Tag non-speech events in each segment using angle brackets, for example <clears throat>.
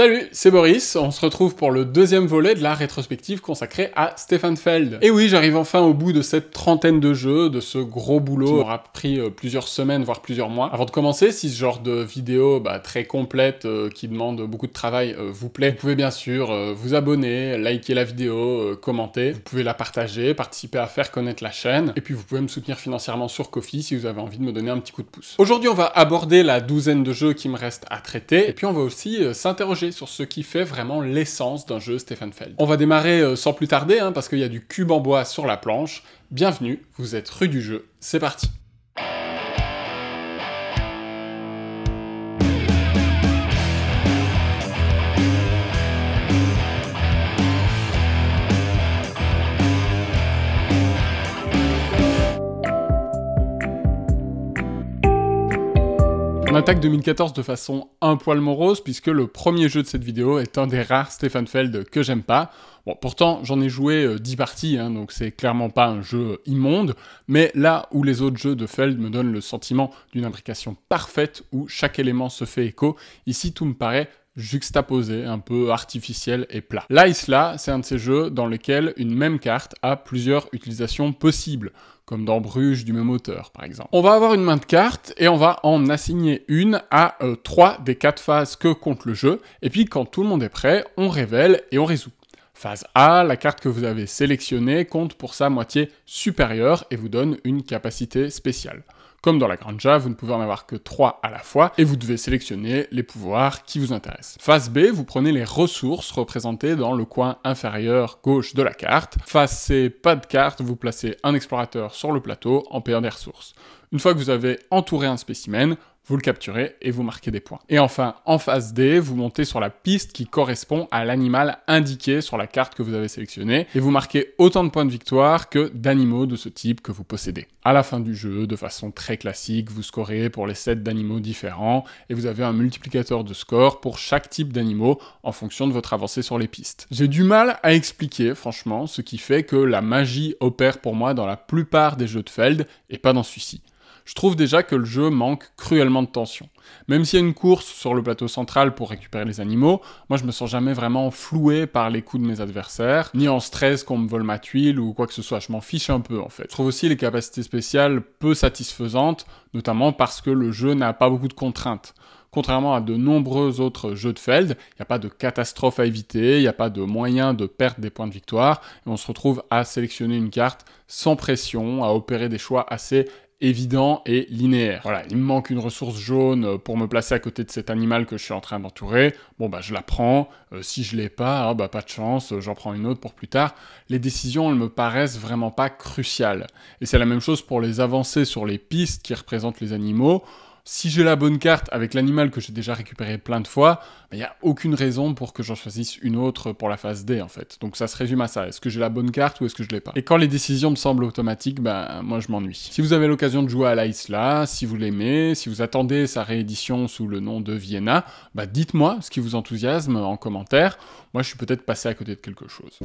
Salut, c'est Boris, on se retrouve pour le deuxième volet de la rétrospective consacrée à Stefan Feld. Et oui, j'arrive enfin au bout de cette trentaine de jeux, de ce gros boulot qui m'aura pris euh, plusieurs semaines, voire plusieurs mois. Avant de commencer, si ce genre de vidéo bah, très complète, euh, qui demande beaucoup de travail, euh, vous plaît, vous pouvez bien sûr vous abonner, liker la vidéo, commenter, vous pouvez la partager, participer à faire connaître la chaîne, et puis vous pouvez me soutenir financièrement sur Kofi si vous avez envie de me donner un petit coup de pouce. Aujourd'hui, on va aborder la douzaine de jeux qui me restent à traiter, et puis on va aussi s'interroger sur ce qui fait vraiment l'essence d'un jeu Stefan Feld. On va démarrer euh, sans plus tarder, hein, parce qu'il y a du cube en bois sur la planche. Bienvenue, vous êtes rue du jeu, c'est parti On attaque 2014 de façon un poil morose puisque le premier jeu de cette vidéo est un des rares Stefan Feld que j'aime pas. Bon, pourtant j'en ai joué 10 euh, parties, hein, donc c'est clairement pas un jeu immonde, mais là où les autres jeux de Feld me donnent le sentiment d'une imbrication parfaite où chaque élément se fait écho, ici tout me paraît juxtaposé, un peu artificiel et plat. Là, Isla, c'est un de ces jeux dans lesquels une même carte a plusieurs utilisations possibles comme dans Bruges du même auteur par exemple. On va avoir une main de cartes et on va en assigner une à euh, trois des quatre phases que compte le jeu, et puis quand tout le monde est prêt, on révèle et on résout. Phase A, la carte que vous avez sélectionnée compte pour sa moitié supérieure et vous donne une capacité spéciale. Comme dans la Granja, vous ne pouvez en avoir que 3 à la fois, et vous devez sélectionner les pouvoirs qui vous intéressent. Phase B, vous prenez les ressources représentées dans le coin inférieur gauche de la carte. Phase C, pas de carte, vous placez un explorateur sur le plateau en payant des ressources. Une fois que vous avez entouré un spécimen, vous le capturez et vous marquez des points. Et enfin, en phase D, vous montez sur la piste qui correspond à l'animal indiqué sur la carte que vous avez sélectionnée et vous marquez autant de points de victoire que d'animaux de ce type que vous possédez. À la fin du jeu, de façon très classique, vous scorez pour les 7 d'animaux différents et vous avez un multiplicateur de score pour chaque type d'animaux en fonction de votre avancée sur les pistes. J'ai du mal à expliquer, franchement, ce qui fait que la magie opère pour moi dans la plupart des jeux de Feld et pas dans celui-ci je trouve déjà que le jeu manque cruellement de tension. Même s'il y a une course sur le plateau central pour récupérer les animaux, moi je me sens jamais vraiment floué par les coups de mes adversaires, ni en stress qu'on me vole ma tuile ou quoi que ce soit, je m'en fiche un peu en fait. Je trouve aussi les capacités spéciales peu satisfaisantes, notamment parce que le jeu n'a pas beaucoup de contraintes. Contrairement à de nombreux autres jeux de Feld, il n'y a pas de catastrophe à éviter, il n'y a pas de moyen de perdre des points de victoire, et on se retrouve à sélectionner une carte sans pression, à opérer des choix assez évident et linéaire. Voilà, il me manque une ressource jaune pour me placer à côté de cet animal que je suis en train d'entourer. Bon bah je la prends. Euh, si je l'ai pas, ah, bah pas de chance, j'en prends une autre pour plus tard. Les décisions, elles me paraissent vraiment pas cruciales. Et c'est la même chose pour les avancées sur les pistes qui représentent les animaux si j'ai la bonne carte avec l'animal que j'ai déjà récupéré plein de fois, il n'y a aucune raison pour que j'en choisisse une autre pour la phase D en fait. Donc ça se résume à ça. Est-ce que j'ai la bonne carte ou est-ce que je l'ai pas? Et quand les décisions me semblent automatiques, ben moi je m'ennuie. Si vous avez l'occasion de jouer à la si vous l'aimez, si vous attendez sa réédition sous le nom de Vienna, bah dites-moi ce qui vous enthousiasme en commentaire. Moi je suis peut-être passé à côté de quelque chose.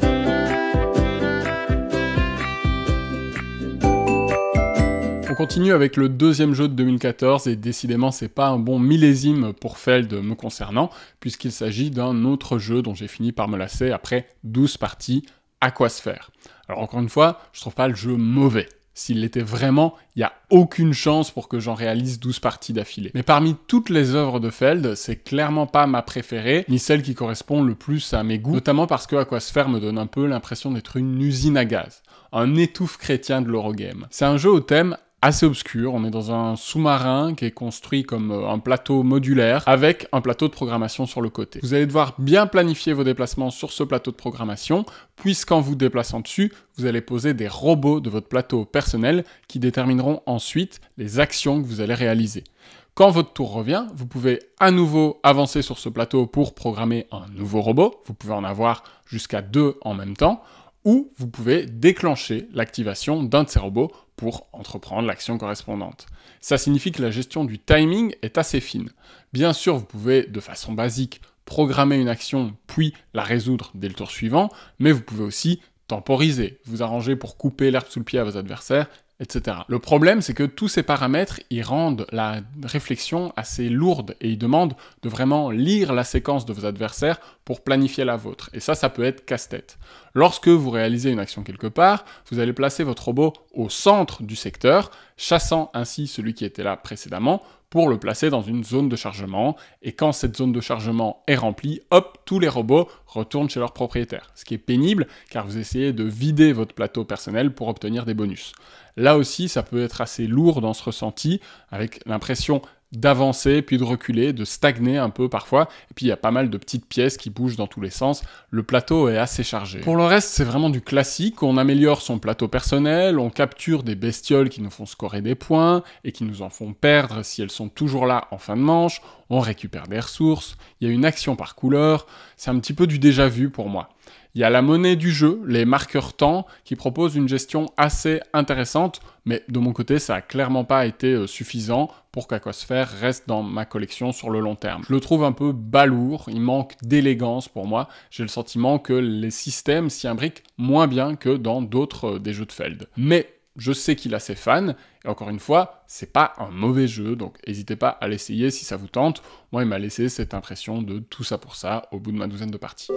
On continue avec le deuxième jeu de 2014 et décidément c'est pas un bon millésime pour Feld me concernant puisqu'il s'agit d'un autre jeu dont j'ai fini par me lasser après 12 parties, Aquasphere. Alors encore une fois, je trouve pas le jeu mauvais. S'il l'était vraiment, il n'y a aucune chance pour que j'en réalise 12 parties d'affilée. Mais parmi toutes les œuvres de Feld, c'est clairement pas ma préférée, ni celle qui correspond le plus à mes goûts, notamment parce que Aquasphere me donne un peu l'impression d'être une usine à gaz, un étouffe chrétien de l'Eurogame. C'est un jeu au thème assez obscur. On est dans un sous-marin qui est construit comme euh, un plateau modulaire avec un plateau de programmation sur le côté. Vous allez devoir bien planifier vos déplacements sur ce plateau de programmation, puisqu'en vous déplaçant dessus, vous allez poser des robots de votre plateau personnel qui détermineront ensuite les actions que vous allez réaliser. Quand votre tour revient, vous pouvez à nouveau avancer sur ce plateau pour programmer un nouveau robot. Vous pouvez en avoir jusqu'à deux en même temps ou vous pouvez déclencher l'activation d'un de ces robots pour entreprendre l'action correspondante. Ça signifie que la gestion du timing est assez fine. Bien sûr, vous pouvez de façon basique programmer une action puis la résoudre dès le tour suivant, mais vous pouvez aussi temporiser, vous arranger pour couper l'herbe sous le pied à vos adversaires, Le problème, c'est que tous ces paramètres, ils rendent la réflexion assez lourde et ils demandent de vraiment lire la séquence de vos adversaires pour planifier la vôtre. Et ça, ça peut être casse-tête. Lorsque vous réalisez une action quelque part, vous allez placer votre robot au centre du secteur, chassant ainsi celui qui était là précédemment pour le placer dans une zone de chargement. Et quand cette zone de chargement est remplie, hop, tous les robots retournent chez leur propriétaire. Ce qui est pénible car vous essayez de vider votre plateau personnel pour obtenir des bonus. Là aussi, ça peut être assez lourd dans ce ressenti, avec l'impression d'avancer, puis de reculer, de stagner un peu parfois. Et puis il y a pas mal de petites pièces qui bougent dans tous les sens. Le plateau est assez chargé. Pour le reste, c'est vraiment du classique. On améliore son plateau personnel, on capture des bestioles qui nous font scorer des points et qui nous en font perdre si elles sont toujours là en fin de manche. On récupère des ressources. Il y a une action par couleur. C'est un petit peu du déjà vu pour moi. Il y a la monnaie du jeu, les marqueurs temps, qui proposent une gestion assez intéressante, mais de mon côté, ça a clairement pas été euh, suffisant pour qu'Aquasphere reste dans ma collection sur le long terme. Je le trouve un peu balourd, il manque d'élégance pour moi. J'ai le sentiment que les systèmes s'y imbriquent moins bien que dans d'autres euh, des jeux de Feld. Mais je sais qu'il a ses fans, et encore une fois, c'est pas un mauvais jeu, donc n'hésitez pas à l'essayer si ça vous tente. Moi, il m'a laissé cette impression de tout ça pour ça au bout de ma douzaine de parties.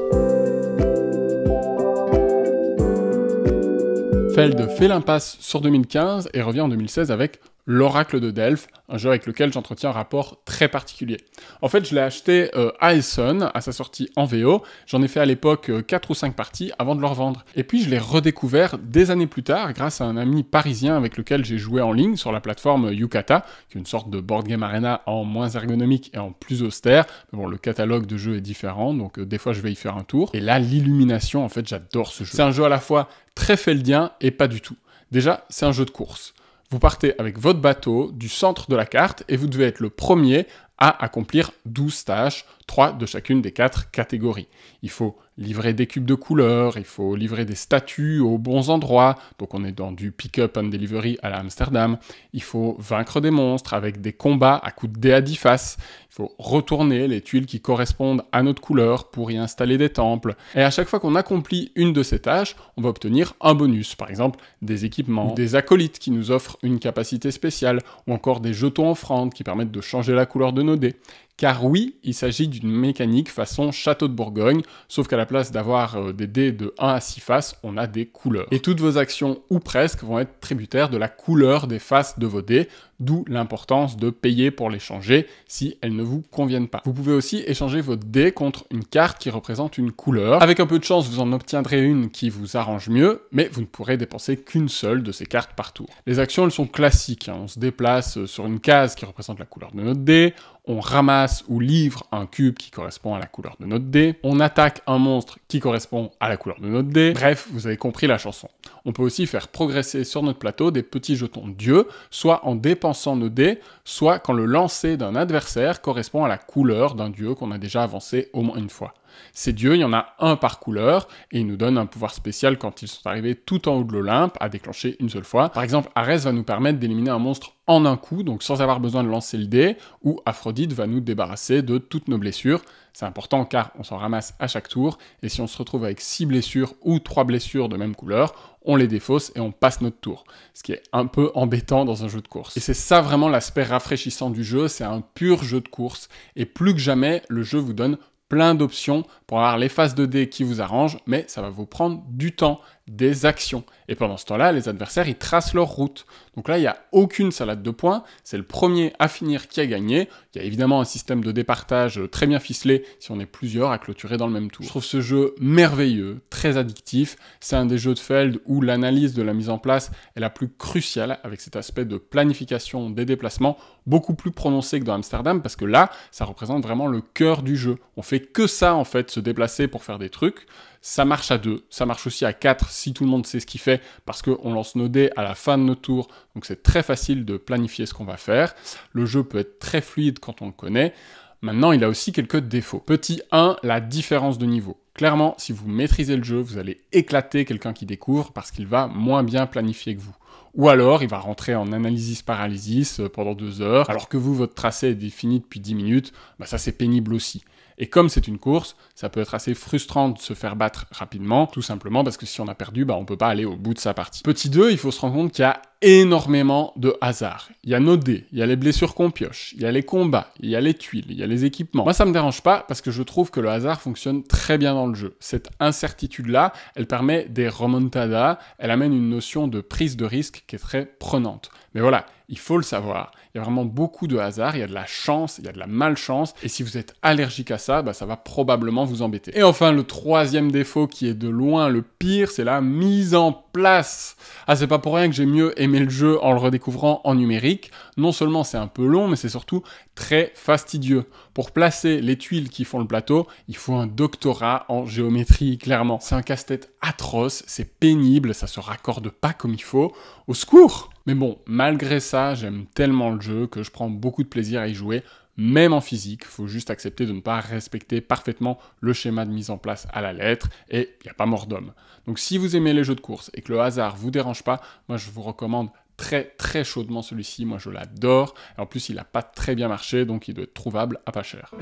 Feld fait l'impasse sur 2015 et revient en 2016 avec l'Oracle de Delphes, un jeu avec lequel j'entretiens un rapport très particulier. En fait, je l'ai acheté euh, à Essen, à sa sortie en VO. J'en ai fait à l'époque 4 euh, ou 5 parties avant de le revendre. Et puis, je l'ai redécouvert des années plus tard grâce à un ami parisien avec lequel j'ai joué en ligne sur la plateforme Yukata, qui est une sorte de board game arena en moins ergonomique et en plus austère. Mais bon, le catalogue de jeux est différent, donc euh, des fois, je vais y faire un tour. Et là, l'illumination, en fait, j'adore ce jeu. C'est un jeu à la fois très feldien et pas du tout. Déjà, c'est un jeu de course. Vous partez avec votre bateau du centre de la carte et vous devez être le premier à accomplir 12 tâches, 3 de chacune des 4 catégories. Il faut livrer des cubes de couleurs, il faut livrer des statues aux bons endroits, donc on est dans du pick-up and delivery à Amsterdam, il faut vaincre des monstres avec des combats à coups de dés à 10 faces, il faut retourner les tuiles qui correspondent à notre couleur pour y installer des temples, et à chaque fois qu'on accomplit une de ces tâches, on va obtenir un bonus, par exemple des équipements, des acolytes qui nous offrent une capacité spéciale, ou encore des jetons offrandes qui permettent de changer la couleur de nos dés. Car oui, il s'agit d'une mécanique façon château de Bourgogne, sauf qu'à la place d'avoir euh, des dés de 1 à 6 faces, on a des couleurs. Et toutes vos actions, ou presque, vont être tributaires de la couleur des faces de vos dés, d'où l'importance de payer pour les changer si elles ne vous conviennent pas. Vous pouvez aussi échanger votre dés contre une carte qui représente une couleur. Avec un peu de chance, vous en obtiendrez une qui vous arrange mieux, mais vous ne pourrez dépenser qu'une seule de ces cartes par tour. Les actions, elles sont classiques. Hein. On se déplace sur une case qui représente la couleur de notre dé, on ramasse ou livre un cube qui correspond à la couleur de notre dé, on attaque un monstre qui correspond à la couleur de notre dé. Bref, vous avez compris la chanson. On peut aussi faire progresser sur notre plateau des petits jetons dieux, soit en dépensant nos dés, soit quand le lancer d'un adversaire correspond à la couleur d'un dieu qu'on a déjà avancé au moins une fois. Ces dieux, il y en a un par couleur, et ils nous donnent un pouvoir spécial quand ils sont arrivés tout en haut de l'Olympe, à déclencher une seule fois. Par exemple, Arès va nous permettre d'éliminer un monstre en un coup, donc sans avoir besoin de lancer le dé, ou Aphrodite va nous débarrasser de toutes nos blessures. C'est important car on s'en ramasse à chaque tour, et si on se retrouve avec 6 blessures ou 3 blessures de même couleur, on les défausse et on passe notre tour. Ce qui est un peu embêtant dans un jeu de course. Et c'est ça vraiment l'aspect rafraîchissant du jeu, c'est un pur jeu de course, et plus que jamais, le jeu vous donne plein d'options pour avoir les phases de dés qui vous arrangent, mais ça va vous prendre du temps, des actions. Et pendant ce temps-là, les adversaires, ils tracent leur route. Donc là, il n'y a aucune salade de points. C'est le premier à finir qui a gagné. Il y a évidemment un système de départage très bien ficelé si on est plusieurs à clôturer dans le même tour. Je trouve ce jeu merveilleux, très addictif. C'est un des jeux de Feld où l'analyse de la mise en place est la plus cruciale avec cet aspect de planification des déplacements beaucoup plus prononcé que dans Amsterdam parce que là, ça représente vraiment le cœur du jeu. On fait que ça en fait, se déplacer pour faire des trucs. Ça marche à deux, ça marche aussi à quatre si tout le monde sait ce qu'il fait, parce qu'on lance nos dés à la fin de nos tours, donc c'est très facile de planifier ce qu'on va faire. Le jeu peut être très fluide quand on le connaît. Maintenant, il a aussi quelques défauts. Petit 1, la différence de niveau. Clairement, si vous maîtrisez le jeu, vous allez éclater quelqu'un qui découvre parce qu'il va moins bien planifier que vous. Ou alors, il va rentrer en analysis paralysis euh, pendant deux heures, alors que vous, votre tracé est défini depuis 10 minutes, bah ça c'est pénible aussi. Et comme c'est une course, ça peut être assez frustrant de se faire battre rapidement, tout simplement parce que si on a perdu, bah, on peut pas aller au bout de sa partie. Petit 2, il faut se rendre compte qu'il y a énormément de hasard. Il y a nos dés, il y a les blessures qu'on pioche, il y a les combats, il y a les tuiles, il y a les équipements. Moi, ça me dérange pas parce que je trouve que le hasard fonctionne très bien dans le jeu. Cette incertitude-là, elle permet des remontadas, elle amène une notion de prise de risque qui est très prenante. Mais voilà, il faut le savoir. Il y a vraiment beaucoup de hasard, il y a de la chance, il y a de la malchance, et si vous êtes allergique à ça, bah, ça va probablement vous embêter. Et enfin, le troisième défaut qui est de loin le pire, c'est la mise en place. Ah, c'est pas pour rien que j'ai mieux aimé le jeu en le redécouvrant en numérique. Non seulement c'est un peu long, mais c'est surtout très fastidieux. Pour placer les tuiles qui font le plateau, il faut un doctorat en géométrie, clairement. C'est un casse-tête atroce, c'est pénible, ça se raccorde pas comme il faut. Au secours Mais bon, malgré ça, j'aime tellement le jeu que je prends beaucoup de plaisir à y jouer même en physique, il faut juste accepter de ne pas respecter parfaitement le schéma de mise en place à la lettre, et il n'y a pas mort d'homme. Donc si vous aimez les jeux de course et que le hasard vous dérange pas, moi je vous recommande très très chaudement celui-ci, moi je l'adore, en plus il n'a pas très bien marché, donc il doit être trouvable à pas cher.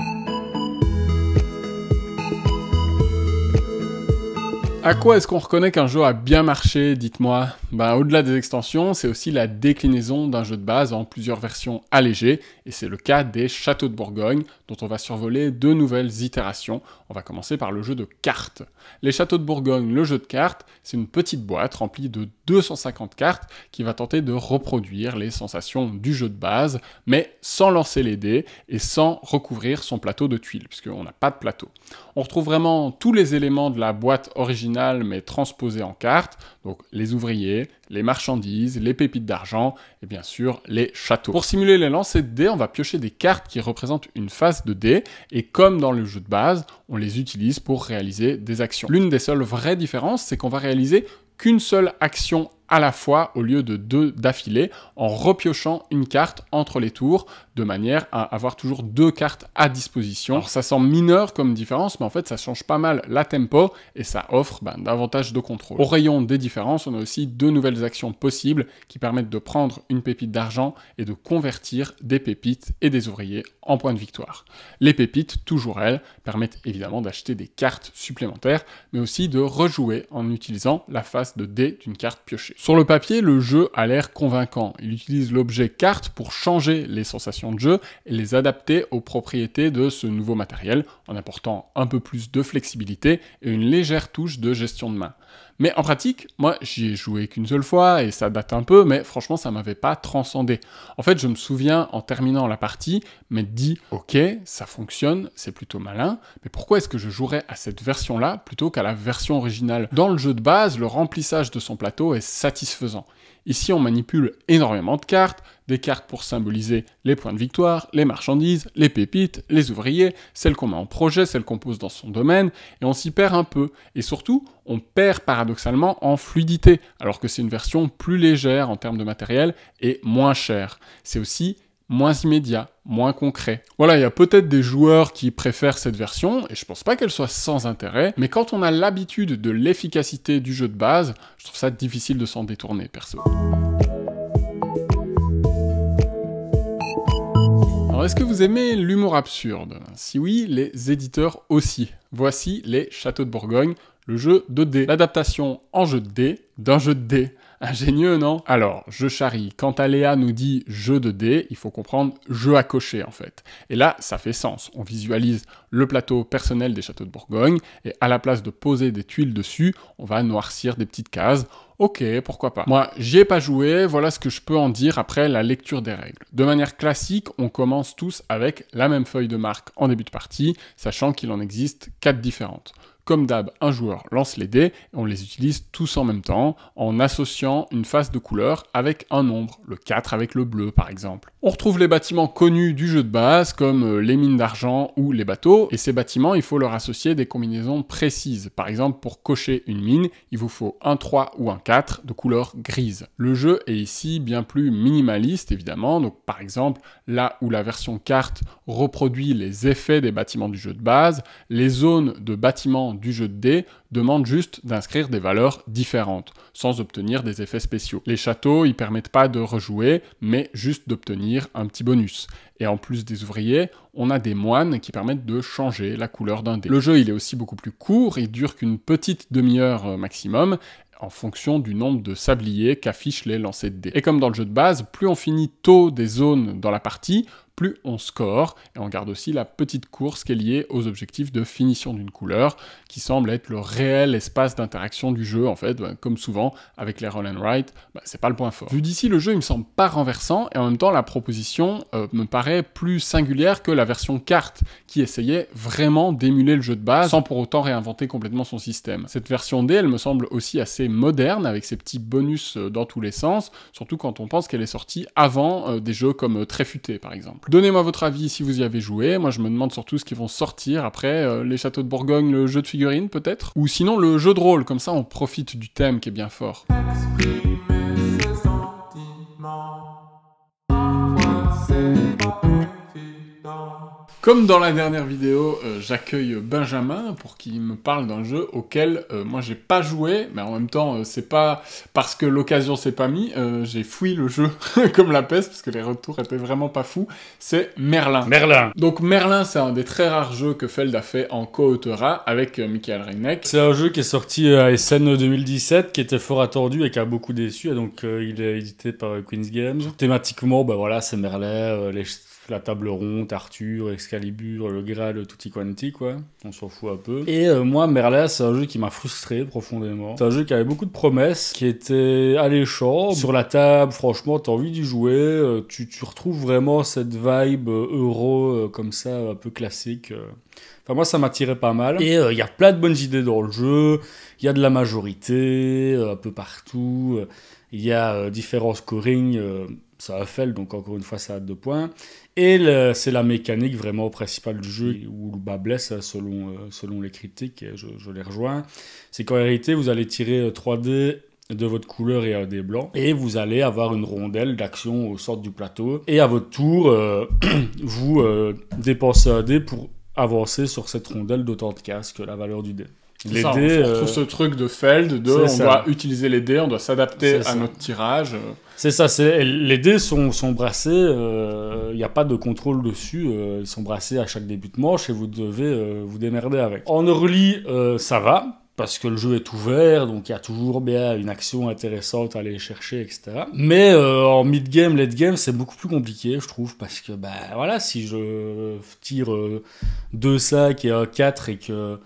À quoi est-ce qu'on reconnaît qu'un jeu a bien marché, dites-moi? Ben, Au-delà des extensions, c'est aussi la déclinaison d'un jeu de base en plusieurs versions allégées, et c'est le cas des Châteaux de Bourgogne, dont on va survoler deux nouvelles itérations. On va commencer par le jeu de cartes. Les Châteaux de Bourgogne, le jeu de cartes, c'est une petite boîte remplie de 250 cartes qui va tenter de reproduire les sensations du jeu de base, mais sans lancer les dés et sans recouvrir son plateau de tuiles, puisqu'on n'a pas de plateau. On retrouve vraiment tous les éléments de la boîte originale, mais transposés en cartes, donc les ouvriers, les marchandises, les pépites d'argent et bien sûr les châteaux. Pour simuler les lancers de dés, on va piocher des cartes qui représentent une face de dés et comme dans le jeu de base, on les utilise pour réaliser des actions. L'une des seules vraies différences, c'est qu'on va réaliser qu'une seule action à la fois au lieu de deux d'affilée en repiochant une carte entre les tours de manière à avoir toujours deux cartes à disposition. Ça semble mineur comme différence mais en fait ça change pas mal la tempo et ça offre ben, davantage de contrôle. Au rayon des différences on a aussi deux nouvelles actions possibles qui permettent de prendre une pépite d'argent et de convertir des pépites et des ouvriers en points de victoire. Les pépites, toujours elles, permettent évidemment d'acheter des cartes supplémentaires mais aussi de rejouer en utilisant la face de dés d'une carte piochée. Sur le papier, le jeu a l'air convaincant. Il utilise l'objet carte pour changer les sensations de jeu et les adapter aux propriétés de ce nouveau matériel en apportant un peu plus de flexibilité et une légère touche de gestion de main. Mais en pratique, moi, j'y ai joué qu'une seule fois et ça date un peu, mais franchement, ça m'avait pas transcendé. En fait, je me souviens en terminant la partie, m'être dit, ok, ça fonctionne, c'est plutôt malin, mais pourquoi est-ce que je jouerais à cette version-là plutôt qu'à la version originale? Dans le jeu de base, le remplissage de son plateau est satisfaisant. Ici, on manipule énormément de cartes, des cartes pour symboliser les points de victoire, les marchandises, les pépites, les ouvriers, celles qu'on met en projet, celles qu'on pose dans son domaine, et on s'y perd un peu. Et surtout, on perd paradoxalement en fluidité, alors que c'est une version plus légère en termes de matériel et moins chère. C'est aussi moins immédiat, moins concret. Voilà, il y a peut-être des joueurs qui préfèrent cette version, et je pense pas qu'elle soit sans intérêt, mais quand on a l'habitude de l'efficacité du jeu de base, je trouve ça difficile de s'en détourner, perso. Alors est-ce que vous aimez l'humour absurde? Si oui, les éditeurs aussi. Voici les Châteaux de Bourgogne, le jeu de dés. L'adaptation en jeu de dés d'un jeu de dés. Ingénieux, non? Alors, je charrie. Quand Aléa nous dit jeu de dés, il faut comprendre jeu à cocher, en fait. Et là, ça fait sens. On visualise le plateau personnel des châteaux de Bourgogne, et à la place de poser des tuiles dessus, on va noircir des petites cases. Ok, pourquoi pas. Moi, j'y ai pas joué, voilà ce que je peux en dire après la lecture des règles. De manière classique, on commence tous avec la même feuille de marque en début de partie, sachant qu'il en existe quatre différentes. Comme d'hab, un joueur lance les dés et on les utilise tous en même temps en associant une face de couleur avec un nombre, le 4 avec le bleu par exemple. On retrouve les bâtiments connus du jeu de base comme euh, les mines d'argent ou les bateaux et ces bâtiments il faut leur associer des combinaisons précises. Par exemple pour cocher une mine il vous faut un 3 ou un 4 de couleur grise. Le jeu est ici bien plus minimaliste évidemment donc par exemple là où la version carte reproduit les effets des bâtiments du jeu de base, les zones de bâtiments du jeu de dés demande juste d'inscrire des valeurs différentes, sans obtenir des effets spéciaux. Les châteaux, ils permettent pas de rejouer, mais juste d'obtenir un petit bonus. Et en plus des ouvriers, on a des moines qui permettent de changer la couleur d'un dé. Le jeu, il est aussi beaucoup plus court, il dure qu'une petite demi-heure euh, maximum. en fonction du nombre de sabliers qu'affichent les lancers de dés. Et comme dans le jeu de base, plus on finit tôt des zones dans la partie, plus on score, et on garde aussi la petite course qui est liée aux objectifs de finition d'une couleur, qui semble être le réel espace d'interaction du jeu, en fait, bah, comme souvent avec les roll and write, bah, c'est pas le point fort. Vu d'ici, le jeu il me semble pas renversant, et en même temps la proposition euh, me paraît plus singulière que la version carte, qui essayait vraiment d'émuler le jeu de base, sans pour autant réinventer complètement son système. Cette version D, elle me semble aussi assez moderne, avec ses petits bonus euh, dans tous les sens, surtout quand on pense qu'elle est sortie avant euh, des jeux comme Tréfuté, par exemple. Donnez-moi votre avis si vous y avez joué. Moi, je me demande surtout ce qu'ils vont sortir après euh, les châteaux de Bourgogne, le jeu de figurines peut-être, ou sinon le jeu de rôle. Comme ça, on profite du thème qui est bien fort. Comme dans la dernière vidéo, euh, j'accueille Benjamin pour qu'il me parle d'un jeu auquel euh, moi j'ai pas joué, mais en même temps euh, c'est pas parce que l'occasion s'est pas mise, j'ai fouillé le jeu <laughs> comme la peste parce que les retours étaient vraiment pas fous. C'est Merlin. Merlin. Donc Merlin, c'est un des très rares jeux que Feld a fait en co-autorat avec Michael Reineck. C'est un jeu qui est sorti à SN 2017, qui était fort attendu et qui a beaucoup déçu, et donc il est édité par Queen's Games. Thématiquement, bah voilà, c'est Merlin, les la table ronde, Arthur, Excalibur, le Graal, tutti quanti, quoi. On s'en fout un peu. Et euh, moi, Merlin, c'est un jeu qui m'a frustré profondément. C'est un jeu qui avait beaucoup de promesses, qui était alléchant. Sur la table, franchement, t'as envie d'y jouer. Euh, tu, tu, retrouves vraiment cette vibe euh, euro, comme ça, un peu classique. Enfin, moi, ça m'attirait pas mal. Et il y a plein de bonnes idées dans le jeu. Il y a de la majorité, un peu partout. Il y a différents scoring ça a fait, donc encore une fois, ça a deux points. Et c'est la mécanique vraiment principale du jeu où le bas blesse selon, euh, selon les critiques, je, les rejoins. C'est qu'en réalité, vous allez tirer 3D euh, de votre couleur et un dé blanc, et vous allez avoir une rondelle d'action au centre du plateau. Et à votre tour, euh, <clears throat> vous dépensez un dé pour avancer sur cette rondelle d'autant de casse que la valeur du dé. Les dés, on retrouve ce truc de Feld, de on doit utiliser les dés, on doit s'adapter à notre tirage. C'est ça, les dés sont, sont brassés, il euh, n'y a pas de contrôle dessus, euh, ils sont brassés à chaque début de manche et vous devez euh, vous démerder avec. En early, ça va, parce que le jeu est ouvert, donc il y a toujours bien une action intéressante à aller chercher, etc. Mais en mid-game, late-game, c'est beaucoup plus compliqué, je trouve, parce que, bah voilà, si je tire deux sacs et un 4 et que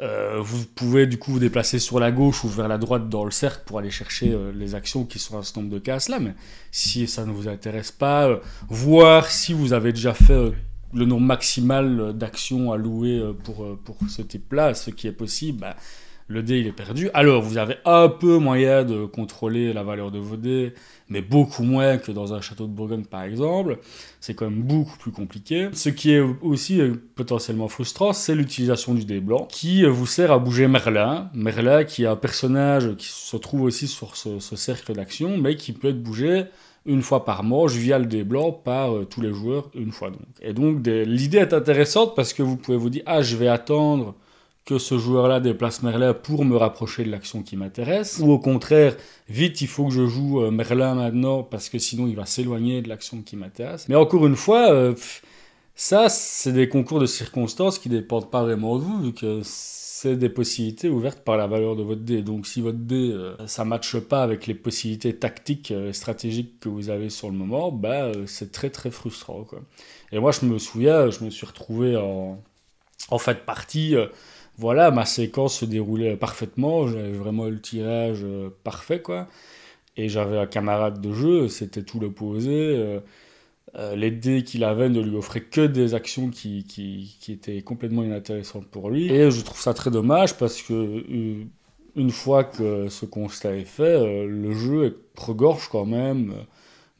euh, vous pouvez du coup vous déplacer sur la gauche ou vers la droite dans le cercle pour aller chercher euh, les actions qui sont à ce nombre de cases là. Mais si ça ne vous intéresse pas, euh, voir si vous avez déjà fait le nombre maximal d'actions allouées pour, pour ce type-là, ce qui est possible, bah, le dé il est perdu. Alors vous avez un peu moyen de contrôler la valeur de vos dés, mais beaucoup moins que dans un château de Bourgogne par exemple. C'est quand même beaucoup plus compliqué. Ce qui est aussi euh, potentiellement frustrant, c'est l'utilisation du dé blanc, qui euh, vous sert à bouger Merlin. Merlin qui est un personnage qui se trouve aussi sur ce, cercle d'action, mais qui peut être bougé une fois par manche via le dé blanc par euh, tous les joueurs une fois donc. Et donc l'idée est intéressante parce que vous pouvez vous dire ah je vais attendre que ce joueur-là déplace Merlin pour me rapprocher de l'action qui m'intéresse, ou au contraire, vite, il faut que je joue euh, Merlin maintenant parce que sinon il va s'éloigner de l'action qui m'intéresse. Mais encore une fois, euh, ça, c'est des concours de circonstances qui dépendent pas vraiment de vous, vu que c'est des possibilités ouvertes par la valeur de votre dé. Donc si votre dé, euh, ça matche pas avec les possibilités tactiques et stratégiques que vous avez sur le moment, bah, c'est très très frustrant. Quoi. Et moi, je me souviens, je me suis retrouvé en, en fait partie voilà, ma séquence se déroulait parfaitement, j'avais vraiment le tirage euh, parfait, quoi. Et j'avais un camarade de jeu, c'était tout l'opposé. Euh, euh, les dés qu'il avait ne lui offraient que des actions qui, qui, étaient complètement inintéressantes pour lui. Et je trouve ça très dommage parce que une fois que ce constat est fait, le jeu regorge quand même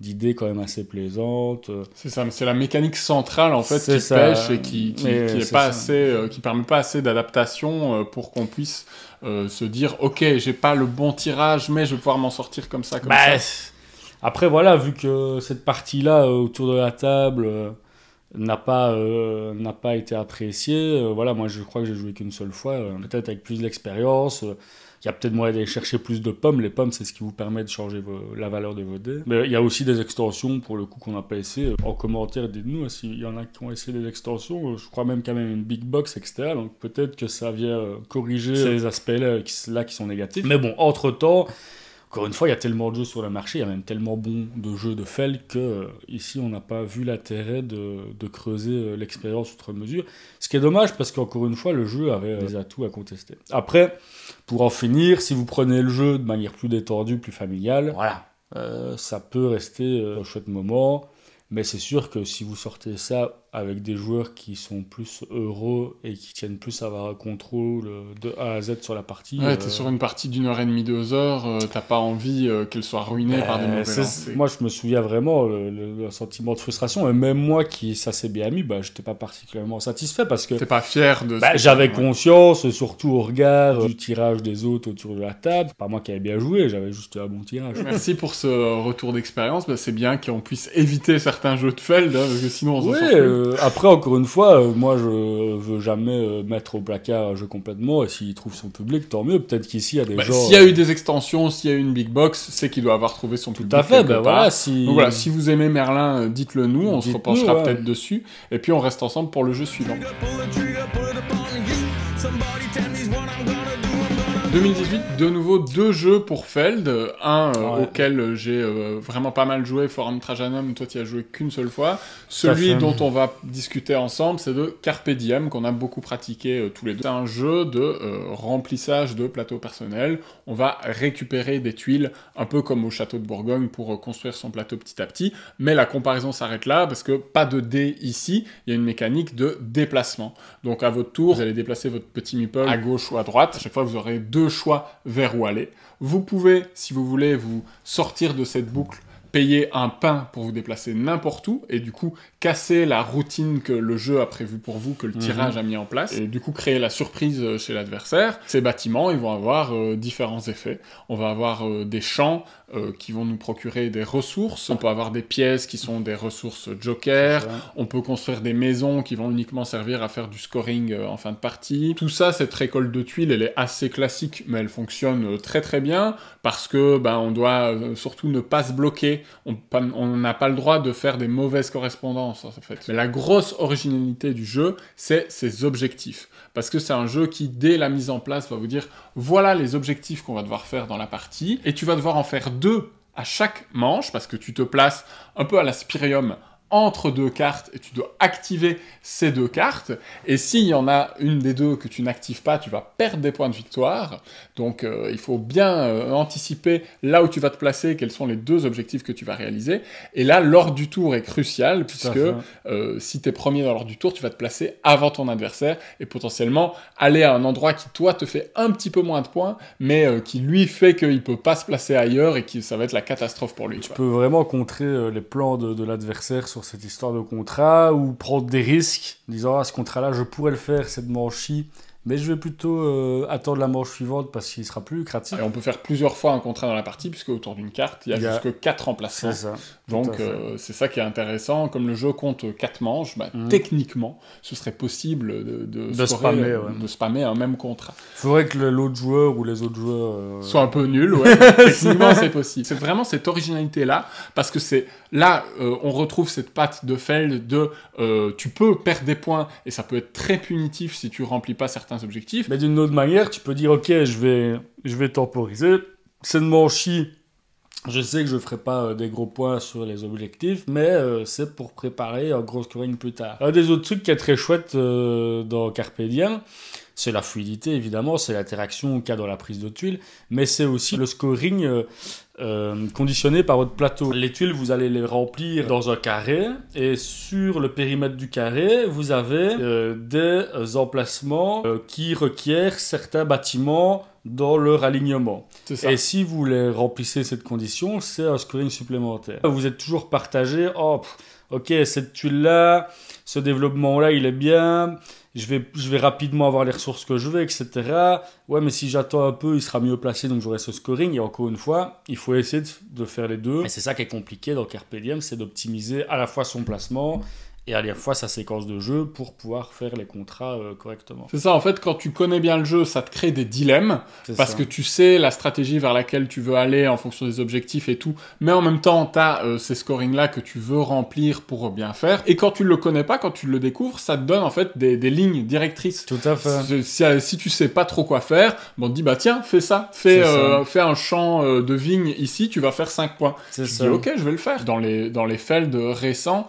d'idées quand même assez plaisantes. C'est ça, c'est la mécanique centrale en fait qui pêche et qui qui, est pas assez, euh, qui permet pas assez d'adaptation euh, pour qu'on puisse euh, se dire ok j'ai pas le bon tirage mais je vais pouvoir m'en sortir comme ça comme bah, ça. Après voilà vu que cette partie là autour de la table n'a pas, euh, n'a pas été apprécié. Euh, voilà, moi je crois que j'ai joué qu'une seule fois, euh, peut-être avec plus d'expérience. Il y a peut-être moyen d'aller chercher plus de pommes. Les pommes, c'est ce qui vous permet de changer la valeur de vos dés. Mais il y a aussi des extensions, pour le coup, qu'on n'a pas essayé. En commentaire, dites-nous hein, s'il y en a qui ont essayé des extensions. Je crois même qu'il y a même une big box, etc. Donc peut-être que ça vient corriger ces aspects-là là, qui sont négatifs. Mais bon, entre-temps, encore une fois, il y a tellement de jeux sur le marché, il y a même tellement bon de jeux de Feld que euh, ici on n'a pas vu l'intérêt de, creuser euh, l'expérience outre mesure. Ce qui est dommage parce qu'encore une fois, le jeu avait euh, des atouts à contester. Après, pour en finir, si vous prenez le jeu de manière plus détendue, plus familiale, voilà, ça peut rester un chouette moment. Mais c'est sûr que si vous sortez ça avec des joueurs qui sont plus heureux et qui tiennent plus à avoir un contrôle de A à Z sur la partie. Ouais, t'es euh, sur une partie d'une heure et demie, deux heures, euh, t'as pas envie euh, qu'elle soit ruinée par des mauvais. Moi, je me souviens vraiment le, sentiment de frustration, et même moi qui ça s'est bien mis, bah, j'étais pas particulièrement satisfait parce que. T'es pas fier de. Bah, j'avais conscience, surtout au regard du tirage des autres autour de la table. Pas moi qui avais bien joué, j'avais juste un bon tirage. Merci pour ce retour d'expérience. Bah, c'est bien qu'on puisse éviter certains jeux de Feld, hein, parce que sinon on s'en sort plus. Euh, après, encore une fois, euh, moi, je veux jamais euh, mettre au placard un jeu complètement. Et s'il trouve son public, tant mieux. Peut-être qu'ici, il y a des bah, gens. S'il y a eu des extensions, s'il y a eu une big box, c'est qu'il doit avoir trouvé son public. Tout à fait. Ben voilà, si... Donc voilà, si vous aimez Merlin, dites-le nous. On se repenchera peut-être dessus. Et puis on reste ensemble pour le jeu suivant. 2018, de nouveau deux jeux pour Feld. Un euh, auquel j'ai euh, vraiment pas mal joué, Forum Trajanum, toi tu as joué qu'une seule fois. Celui dont on va discuter ensemble, c'est de Carpe Diem, qu'on a beaucoup pratiqué euh, tous les deux. C'est un jeu de remplissage de plateaux personnels. On va récupérer des tuiles, un peu comme au château de Bourgogne, pour construire son plateau petit à petit. Mais la comparaison s'arrête là, parce que pas de dés ici, il y a une mécanique de déplacement. Donc à votre tour, vous allez déplacer votre petit meeple à gauche ou à droite. À chaque fois, vous aurez deux choix vers où aller. Vous pouvez, si vous voulez, vous sortir de cette boucle payer un pain pour vous déplacer n'importe où et du coup casser la routine que le jeu a prévu pour vous, que le mhm. tirage a mis en place et du coup créer la surprise euh, chez l'adversaire. Ces bâtiments, ils vont avoir euh, différents effets. On va avoir euh, des champs qui vont nous procurer des ressources. On peut avoir des pièces qui sont des ressources joker. On peut construire des maisons qui vont uniquement servir à faire du scoring en fin de partie. Tout ça, cette récolte de tuiles, elle est assez classique, mais elle fonctionne très très bien parce que ben, on doit surtout ne pas se bloquer on n'a pas le droit de faire des mauvaises correspondances en fait. Mais la grosse originalité du jeu, c'est ses objectifs. Parce que c'est un jeu qui, dès la mise en place, va vous dire voilà les objectifs qu'on va devoir faire dans la partie, et tu vas devoir en faire deux à chaque manche, parce que tu te places un peu à la Spirium entre deux cartes et tu dois activer ces deux cartes. Et s'il y en a une des deux que tu n'actives pas, tu vas perdre des points de victoire. Donc euh, il faut bien euh, anticiper là où tu vas te placer, quels sont les deux objectifs que tu vas réaliser. Et là, l'ordre du tour est crucial puisque euh, si tu es premier dans l'ordre du tour, tu vas te placer avant ton adversaire et potentiellement aller à un endroit qui toi te fait un petit peu moins de points, mais qui lui fait qu'il peut pas se placer ailleurs et que ça va être la catastrophe pour lui. Tu, peux vraiment contrer les plans de, de l'adversaire cette histoire de contrat ou prendre des risques, disant ah, ce contrat-là, je pourrais le faire cette manche mais je vais plutôt euh, attendre la manche suivante parce qu'il sera plus lucratif. Et on peut faire plusieurs fois un contrat dans la partie, puisque autour d'une carte, il y a, jusque 4 remplaçants. Ça. Donc euh, c'est ça qui est intéressant. Comme le jeu compte 4 manches, bah, mhm. techniquement, ce serait possible de, de, spammer, de spammer un même contrat. Il faudrait que l'autre joueur ou les autres joueurs... Euh, Soient un peu nuls, ouais. <laughs> techniquement, c'est possible. C'est vraiment cette originalité-là, parce que c'est là, on retrouve cette patte de Feld de tu peux perdre des points, et ça peut être très punitif si tu remplis pas certains objectifs. Mais d'une autre manière, tu peux dire, ok, je vais, je vais temporiser. C'est de mon chi. Je sais que je ne ferai pas euh, des gros points sur les objectifs, mais euh, c'est pour préparer un gros scoring plus tard. Un des autres trucs qui est très chouette euh, dans Carpe c'est la fluidité évidemment, c'est l'interaction qu'il y a dans la prise de tuiles, mais c'est aussi le scoring euh, conditionné par votre plateau. Les tuiles, vous allez les remplir dans un carré et sur le périmètre du carré, vous avez euh, des emplacements euh, qui requièrent certains bâtiments dans leur alignement. Et si vous les remplissez cette condition, c'est un scoring supplémentaire. Vous êtes toujours partagé, oh, ok, cette tuile-là, ce développement-là, il est bien, je vais, rapidement avoir les ressources que je veux, etc. Ouais, mais si j'attends un peu, il sera mieux placé, donc j'aurai ce scoring. Et encore une fois, il faut essayer de, faire les deux. Et c'est ça qui est compliqué dans Carpe Diem, c'est d'optimiser à la fois son placement et à la fois sa séquence de jeu pour pouvoir faire les contrats euh, correctement. C'est ça, en fait, quand tu connais bien le jeu, ça te crée des dilemmes, parce que tu sais la stratégie vers laquelle tu veux aller en fonction des objectifs et tout, mais en même temps, tu as euh, ces scorings-là que tu veux remplir pour bien faire, et quand tu le connais pas, quand tu le découvres, ça te donne en fait des, des lignes directrices. Tout à fait. Si, si, tu sais pas trop quoi faire, bon, on te dit, bah tiens, fais ça, fais, euh, fais un champ de vigne ici, tu vas faire 5 points. Tu ça. dis, ok, je vais le faire. Dans les, dans les felds récents,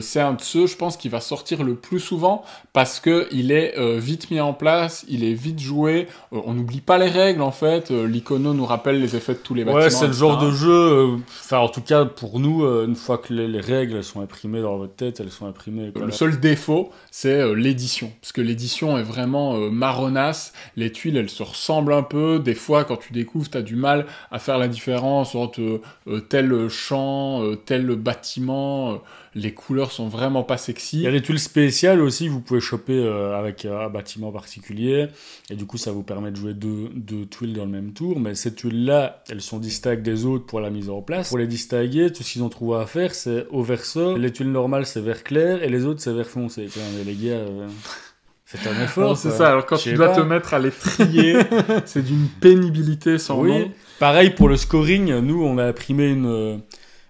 c'est un de ceux, je pense, qui va sortir le plus souvent parce que il est euh, vite mis en place, il est vite joué. Euh, on n'oublie pas les règles en fait. Euh, l'icono nous rappelle les effets de tous les bâtiments. Ouais, c'est le genre de jeu. Enfin, en tout cas pour nous, une fois que les, règles sont imprimées dans votre tête, elles sont imprimées. Le seul défaut, c'est l'édition, parce que l'édition est vraiment marronasse. Les tuiles, elles se ressemblent un peu. Des fois, quand tu découvres, tu as du mal à faire la différence entre tel champ, tel bâtiment les couleurs sont vraiment pas sexy. Il y a des tuiles spéciales aussi, vous pouvez choper euh, avec euh, un bâtiment particulier, et du coup ça vous permet de jouer deux, deux tuiles dans le même tour, mais ces tuiles-là, elles sont distinctes des autres pour la mise en place. Pour les distinguer, tout ce qu'ils ont trouvé à faire, c'est au verso, les tuiles normales c'est vert clair, et les autres c'est vert foncé. les gars... Euh, <laughs> c'est un effort. C'est ça, alors quand tu dois te mettre à les trier, <laughs> c'est d'une pénibilité sans oui. Pareil pour le scoring, nous on a imprimé une,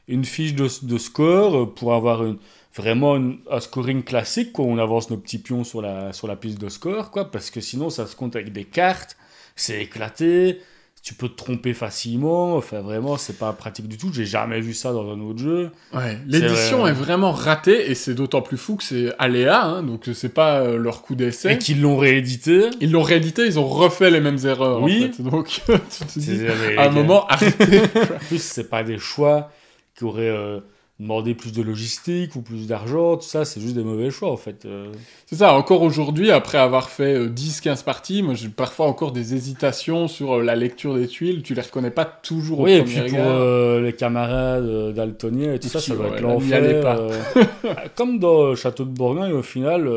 une fiche de, de score pour avoir une, vraiment un scoring classique, quoi. On avance nos petits pions sur la, sur la piste de score, quoi, parce que sinon ça se compte avec des cartes, c'est éclaté, tu peux te tromper facilement, enfin vraiment c'est pas pratique du tout, j'ai jamais vu ça dans un autre jeu. Ouais, l'édition est, vraiment ratée et c'est d'autant plus fou que c'est Aléa, hein, donc c'est pas euh, leur coup d'essai. Et qu'ils l'ont réédité. Ils l'ont réédité, ils ont refait les mêmes erreurs. Oui. En fait. Donc <laughs> tu te dis, à un moment arrêtez. <laughs> en plus c'est pas des choix qui auraient euh, demandé plus de logistique ou plus d'argent, tout ça, c'est juste des mauvais choix en fait. Euh. C'est ça, encore aujourd'hui, après avoir fait 10-15 euh, parties, moi j'ai parfois encore des hésitations sur la lecture des tuiles, tu les reconnais pas toujours oui, au premier Oui, et puis pour les camarades daltoniens et tout ça, ça va être l'enfer. <laughs> Comme dans Château de Bourgogne, au final,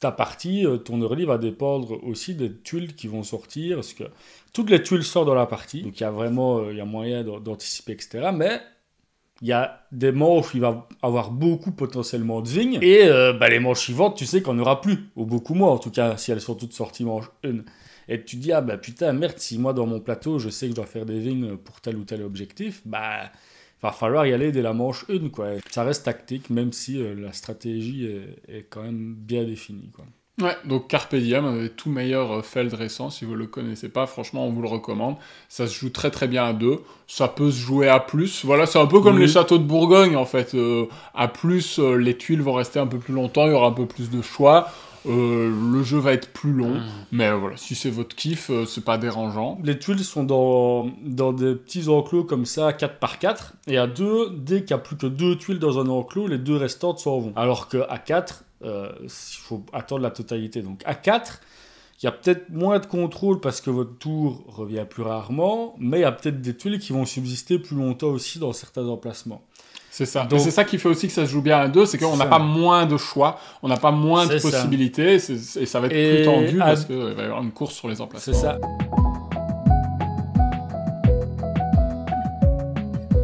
ta partie, ton early va dépendre aussi des tuiles qui vont sortir, parce que toutes les tuiles sortent dans la partie, donc il y a vraiment euh, il y a moyen d'anticiper, etc. Mais il y a des manches où il va avoir beaucoup potentiellement de vignes, et euh, bah, les manches suivantes, tu sais qu'on n'aura plus, ou beaucoup moins en tout cas, si elles sont toutes sorties manche 1. Et tu dis, ah bah putain, merde, si moi dans mon plateau je sais que je dois faire des vignes pour tel ou tel objectif, bah va falloir y aller dès la manche 1, quoi. Ça reste tactique, même si euh, la stratégie est, est, quand même bien définie, quoi. Ouais, donc Carpe Diem, tout meilleur euh, Feld récent, si vous le connaissez pas, franchement on vous le recommande. Ça se joue très très bien à deux, ça peut se jouer à plus, voilà, c'est un peu comme les châteaux de Bourgogne en fait. Euh, à plus, euh, les tuiles vont rester un peu plus longtemps, il y aura un peu plus de choix. le jeu va être plus long, ah. mais voilà, si c'est votre kiff, c'est pas dérangeant. Les tuiles sont dans, dans des petits enclos comme ça, 4 par 4, et à 2, dès qu'il y a plus que deux tuiles dans un enclos, les deux restantes s'en vont. Alors qu'à 4, euh, il faut attendre la totalité. Donc à 4, il y a peut-être moins de contrôle parce que votre tour revient plus rarement, mais il y a peut-être des tuiles qui vont subsister plus longtemps aussi dans certains emplacements. C'est ça. Donc, c'est ça qui fait aussi que ça se joue bien à deux, c'est qu'on n'a pas moins de choix, on n'a pas moins de possibilités, et ça va être plus tendu parce qu'il va y avoir une course sur les emplacements. C'est ça.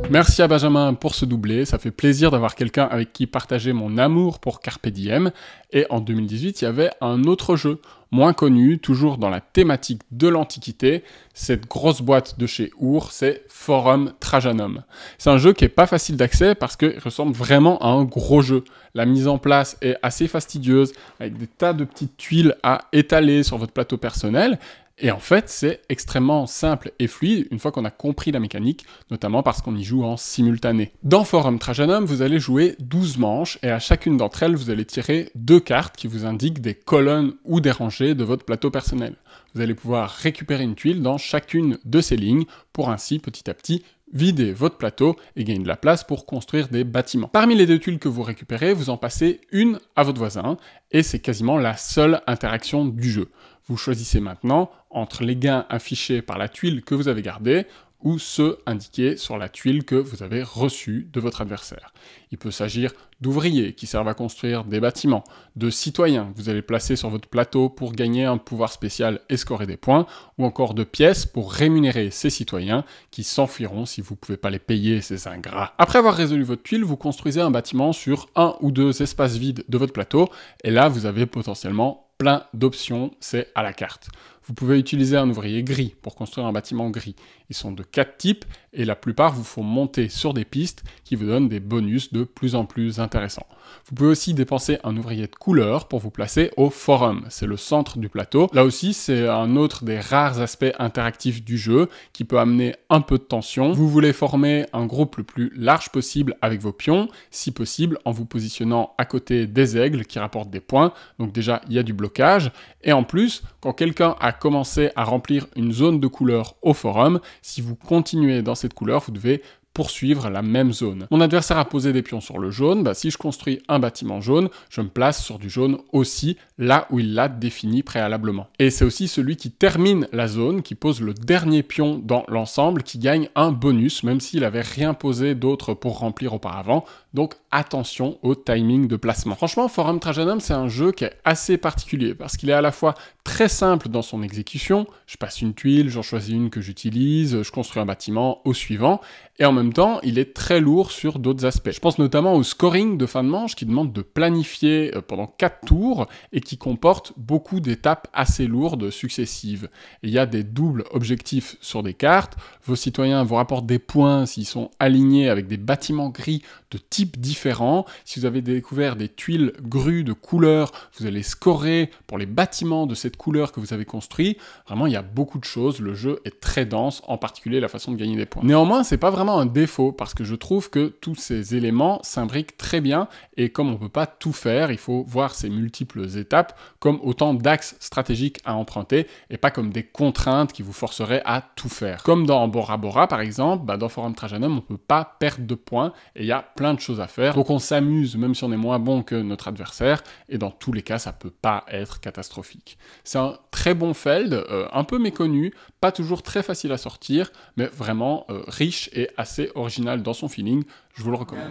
Merci à Benjamin pour ce doublé, ça fait plaisir d'avoir quelqu'un avec qui partager mon amour pour Carpe Diem. Et en 2018, il y avait un autre jeu, moins connu, toujours dans la thématique de l'Antiquité. Cette grosse boîte de chez Our, c'est Forum Trajanum. C'est un jeu qui est pas facile d'accès parce qu'il ressemble vraiment à un gros jeu. La mise en place est assez fastidieuse, avec des tas de petites tuiles à étaler sur votre plateau personnel. Et en fait, c'est extrêmement simple et fluide une fois qu'on a compris la mécanique, notamment parce qu'on y joue en simultané. Dans Forum Trajanum, vous allez jouer 12 manches et à chacune d'entre elles, vous allez tirer deux cartes qui vous indiquent des colonnes ou des rangées de votre plateau personnel. Vous allez pouvoir récupérer une tuile dans chacune de ces lignes pour ainsi petit à petit vider votre plateau et gagner de la place pour construire des bâtiments. Parmi les deux tuiles que vous récupérez, vous en passez une à votre voisin et c'est quasiment la seule interaction du jeu. Vous choisissez maintenant entre les gains affichés par la tuile que vous avez gardée ou ceux indiqués sur la tuile que vous avez reçue de votre adversaire. Il peut s'agir d'ouvriers qui servent à construire des bâtiments, de citoyens que vous allez placer sur votre plateau pour gagner un pouvoir spécial et scorer des points, ou encore de pièces pour rémunérer ces citoyens qui s'enfuiront si vous ne pouvez pas les payer, ces ingrats. Après avoir résolu votre tuile, vous construisez un bâtiment sur un ou deux espaces vides de votre plateau, et là vous avez potentiellement plein d'options, c'est à la carte. Vous pouvez utiliser un ouvrier gris pour construire un bâtiment gris. Ils sont de quatre types et la plupart vous font monter sur des pistes qui vous donnent des bonus de plus en plus intéressants. Vous pouvez aussi dépenser un ouvrier de couleur pour vous placer au forum. C'est le centre du plateau. Là aussi, c'est un autre des rares aspects interactifs du jeu qui peut amener un peu de tension. Vous voulez former un groupe le plus large possible avec vos pions, si possible en vous positionnant à côté des aigles qui rapportent des points. Donc déjà, il y a du blocage. Et en plus, quand quelqu'un a commencé à remplir une zone de couleur au forum, si vous continuez dans cette couleur, vous devez poursuivre la même zone. Mon adversaire a posé des pions sur le jaune, bah, si je construis un bâtiment jaune, je me place sur du jaune aussi, là où il l'a défini préalablement. Et c'est aussi celui qui termine la zone, qui pose le dernier pion dans l'ensemble, qui gagne un bonus, même s'il avait rien posé d'autre pour remplir auparavant. Donc attention au timing de placement. Franchement, Forum Trajanum, c'est un jeu qui est assez particulier, parce qu'il est à la fois très simple dans son exécution, je passe une tuile, j'en choisis une que j'utilise, je construis un bâtiment au suivant, et en même temps, il est très lourd sur d'autres aspects. Je pense notamment au scoring de fin de manche qui demande de planifier euh, pendant 4 tours et qui comporte beaucoup d'étapes assez lourdes successives. il y a des doubles objectifs sur des cartes. Vos citoyens vous rapportent des points s'ils sont alignés avec des bâtiments gris de types différents. Si vous avez découvert des tuiles grues de couleurs, vous allez scorer pour les bâtiments de cette couleur que vous avez construit. Vraiment, il y a beaucoup de choses. Le jeu est très dense, en particulier la façon de gagner des points. Néanmoins, c'est pas vraiment un défaut parce que je trouve que tous ces éléments s'imbriquent très bien et comme on ne peut pas tout faire, il faut voir ces multiples étapes comme autant d'axes stratégiques à emprunter et pas comme des contraintes qui vous forceraient à tout faire. Comme dans Bora Bora par exemple, bah, dans Forum Trajanum, on ne peut pas perdre de points et il y a plein de choses à faire. Donc on s'amuse même si on est moins bon que notre adversaire et dans tous les cas, ça peut pas être catastrophique. C'est un très bon Feld, euh, un peu méconnu, toujours très facile à sortir, mais vraiment euh, riche et assez original dans son feeling, je vous le recommande.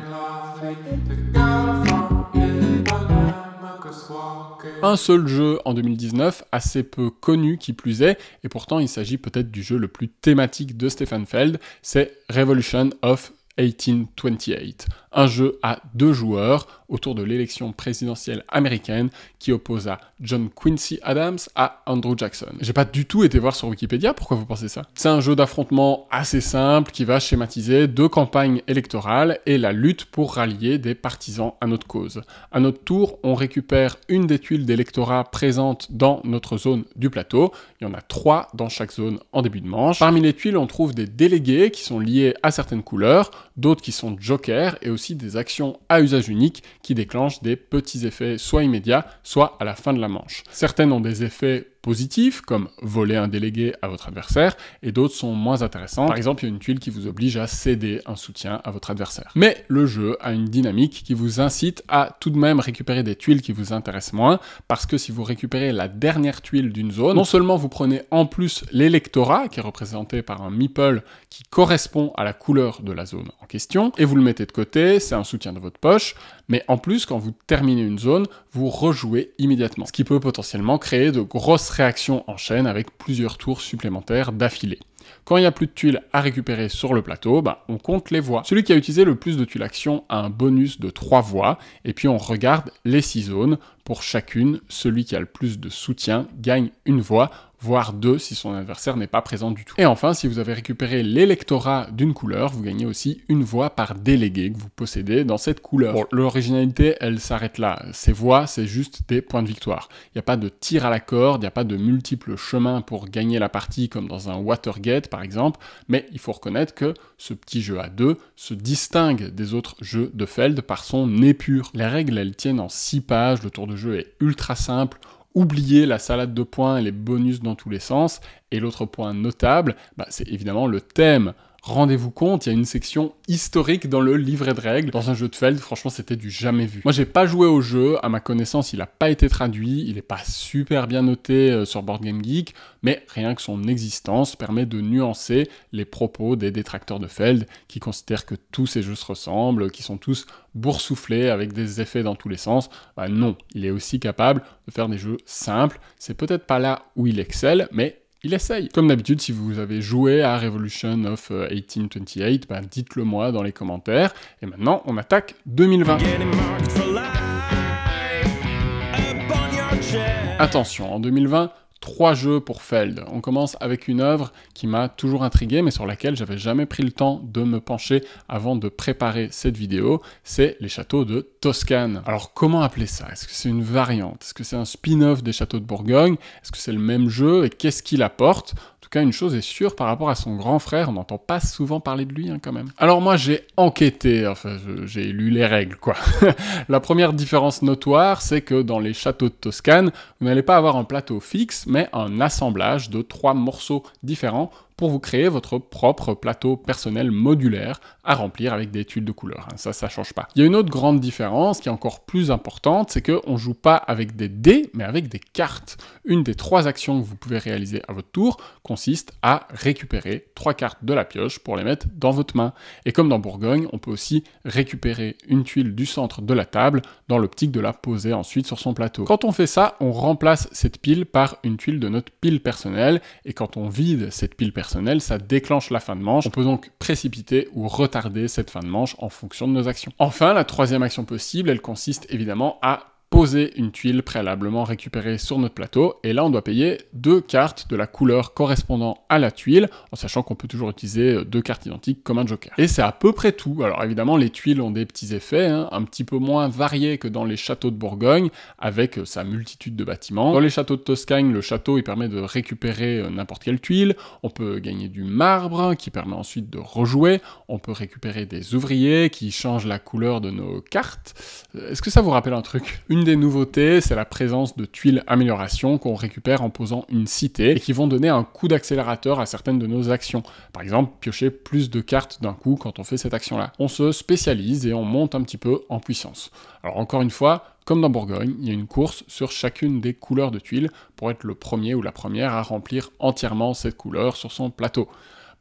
Un seul jeu en 2019, assez peu connu qui plus est, et pourtant il s'agit peut-être du jeu le plus thématique de Stefan Feld, c'est Revolution of 1828, un jeu à deux joueurs autour de l'élection présidentielle américaine qui opposa John Quincy Adams à Andrew Jackson. J'ai pas du tout été voir sur Wikipédia, pourquoi vous pensez ça? C'est un jeu d'affrontement assez simple qui va schématiser deux campagnes électorales et la lutte pour rallier des partisans à notre cause. À notre tour, on récupère une des tuiles d'électorat présentes dans notre zone du plateau. Il y en a trois dans chaque zone en début de manche. Parmi les tuiles, on trouve des délégués qui sont liés à certaines couleurs, d'autres qui sont jokers et aussi des actions à usage unique qui déclenchent des petits effets soit immédiats, soit à la fin de la manche. Certaines ont des effets positifs, comme voler un délégué à votre adversaire, et d'autres sont moins intéressants. Par exemple, il y a une tuile qui vous oblige à céder un soutien à votre adversaire. Mais le jeu a une dynamique qui vous incite à tout de même récupérer des tuiles qui vous intéressent moins, parce que si vous récupérez la dernière tuile d'une zone, non seulement vous prenez en plus l'électorat, qui est représenté par un meeple qui correspond à la couleur de la zone en question, et vous le mettez de côté, c'est un soutien de votre poche, mais en plus, quand vous terminez une zone, vous rejouez immédiatement, ce qui peut potentiellement créer de grosses réactions en chaîne avec plusieurs tours supplémentaires d'affilée. Quand il n'y a plus de tuiles à récupérer sur le plateau, bah, on compte les voix. Celui qui a utilisé le plus de tuiles action a un bonus de 3 voix, et puis on regarde les 6 zones. Pour chacune, celui qui a le plus de soutien gagne une voix voire deux si son adversaire n'est pas présent du tout. Et enfin, si vous avez récupéré l'électorat d'une couleur, vous gagnez aussi une voix par délégué que vous possédez dans cette couleur. Bon, l'originalité, elle s'arrête là. Ces voix, c'est juste des points de victoire. Il n'y a pas de tir à la corde, il n'y a pas de multiples chemins pour gagner la partie comme dans un Watergate par exemple, mais il faut reconnaître que ce petit jeu à deux se distingue des autres jeux de Feld par son épure. Les règles, elles tiennent en 6 pages, le tour de jeu est ultra simple, oublier la salade de points et les bonus dans tous les sens. Et l'autre point notable, bah, c'est évidemment le thème rendez-vous compte, il y a une section historique dans le livret de règles. Dans un jeu de Feld, franchement, c'était du jamais vu. Moi, j'ai pas joué au jeu, à ma connaissance, il a pas été traduit, il est pas super bien noté euh, sur Board Game Geek, mais rien que son existence permet de nuancer les propos des détracteurs de Feld qui considèrent que tous ces jeux se ressemblent, qui sont tous boursouflés avec des effets dans tous les sens. Bah non, il est aussi capable de faire des jeux simples. C'est peut-être pas là où il excelle, mais il essaye. Comme d'habitude, si vous avez joué à Revolution of 1828, euh, bah dites-le moi dans les commentaires. Et maintenant, on attaque 2020. Attention, en 2020, trois jeux pour Feld. On commence avec une œuvre qui m'a toujours intrigué, mais sur laquelle j'avais jamais pris le temps de me pencher avant de préparer cette vidéo. C'est les châteaux de Toscane. Alors comment appeler ça? Est-ce que c'est une variante? Est-ce que c'est un spin-off des châteaux de Bourgogne? Est-ce que c'est le même jeu? Et qu'est-ce qu'il apporte une chose est sûre, par rapport à son grand frère, on n'entend pas souvent parler de lui hein, quand même. Alors moi, j'ai enquêté, enfin, j'ai lu les règles, quoi. <laughs> la première différence notoire, c'est que dans les châteaux de Toscane, vous n'allez pas avoir un plateau fixe, mais un assemblage de trois morceaux différents pour vous créer votre propre plateau personnel modulaire à remplir avec des tuiles de couleur. Hein. Ça, ça change pas. Il y a une autre grande différence qui est encore plus importante, c'est qu'on joue pas avec des dés, mais avec des cartes. Une des trois actions que vous pouvez réaliser à votre tour consiste à récupérer trois cartes de la pioche pour les mettre dans votre main. Et comme dans Bourgogne, on peut aussi récupérer une tuile du centre de la table dans l'optique de la poser ensuite sur son plateau. Quand on fait ça, on remplace cette pile par une tuile de notre pile personnelle, et quand on vide cette pile personnelle, ça déclenche la fin de manche. On peut donc précipiter ou retarder cette fin de manche en fonction de nos actions. Enfin, la troisième action possible, elle consiste évidemment à poser une tuile préalablement récupérée sur notre plateau, et là on doit payer deux cartes de la couleur correspondant à la tuile, en sachant qu'on peut toujours utiliser euh, deux cartes identiques comme un joker. Et c'est à peu près tout. Alors évidemment les tuiles ont des petits effets, hein, un petit peu moins variés que dans les châteaux de Bourgogne, avec euh, sa multitude de bâtiments. Dans les châteaux de Toscane, le château il permet de récupérer euh, n'importe quelle tuile, on peut gagner du marbre qui permet ensuite de rejouer, on peut récupérer des ouvriers qui changent la couleur de nos cartes. Est-ce que ça vous rappelle un truc? Des nouveautés, c'est la présence de tuiles amélioration qu'on récupère en posant une cité et qui vont donner un coup d'accélérateur à certaines de nos actions. Par exemple, piocher plus de cartes d'un coup quand on fait cette action-là. On se spécialise et on monte un petit peu en puissance. Alors encore une fois, comme dans Bourgogne, il y a une course sur chacune des couleurs de tuiles pour être le premier ou la première à remplir entièrement cette couleur sur son plateau.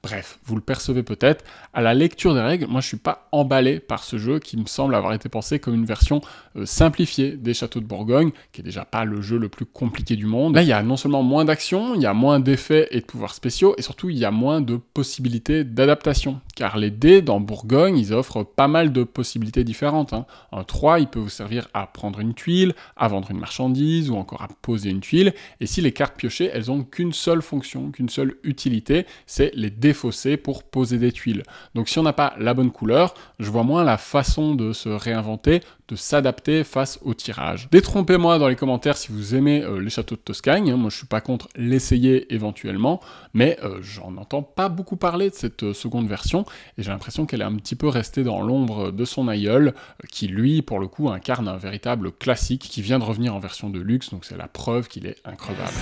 Bref, vous le percevez peut-être, à la lecture des règles, moi je suis pas emballé par ce jeu qui me semble avoir été pensé comme une version simplifiée des châteaux de Bourgogne, qui est déjà pas le jeu le plus compliqué du monde. Là, il y a non seulement moins d'actions, il y a moins d'effets et de pouvoirs spéciaux, et surtout il y a moins de possibilités d'adaptation. Car les dés dans Bourgogne, ils offrent pas mal de possibilités différentes. Hein. Un 3, il peut vous servir à prendre une tuile, à vendre une marchandise, ou encore à poser une tuile. Et si les cartes piochées, elles ont qu'une seule fonction, qu'une seule utilité, c'est les fossé pour poser des tuiles. Donc si on n'a pas la bonne couleur, je vois moins la façon de se réinventer, de s'adapter face au tirage. Détrompez-moi dans les commentaires si vous aimez euh, les châteaux de Toscane, hein. moi je suis pas contre l'essayer éventuellement, mais euh, j'en entends pas beaucoup parler de cette euh, seconde version, et j'ai l'impression qu'elle est un petit peu restée dans l'ombre de son aïeul, qui lui, pour le coup, incarne un véritable classique qui vient de revenir en version de luxe, donc c'est la preuve qu'il est increvable.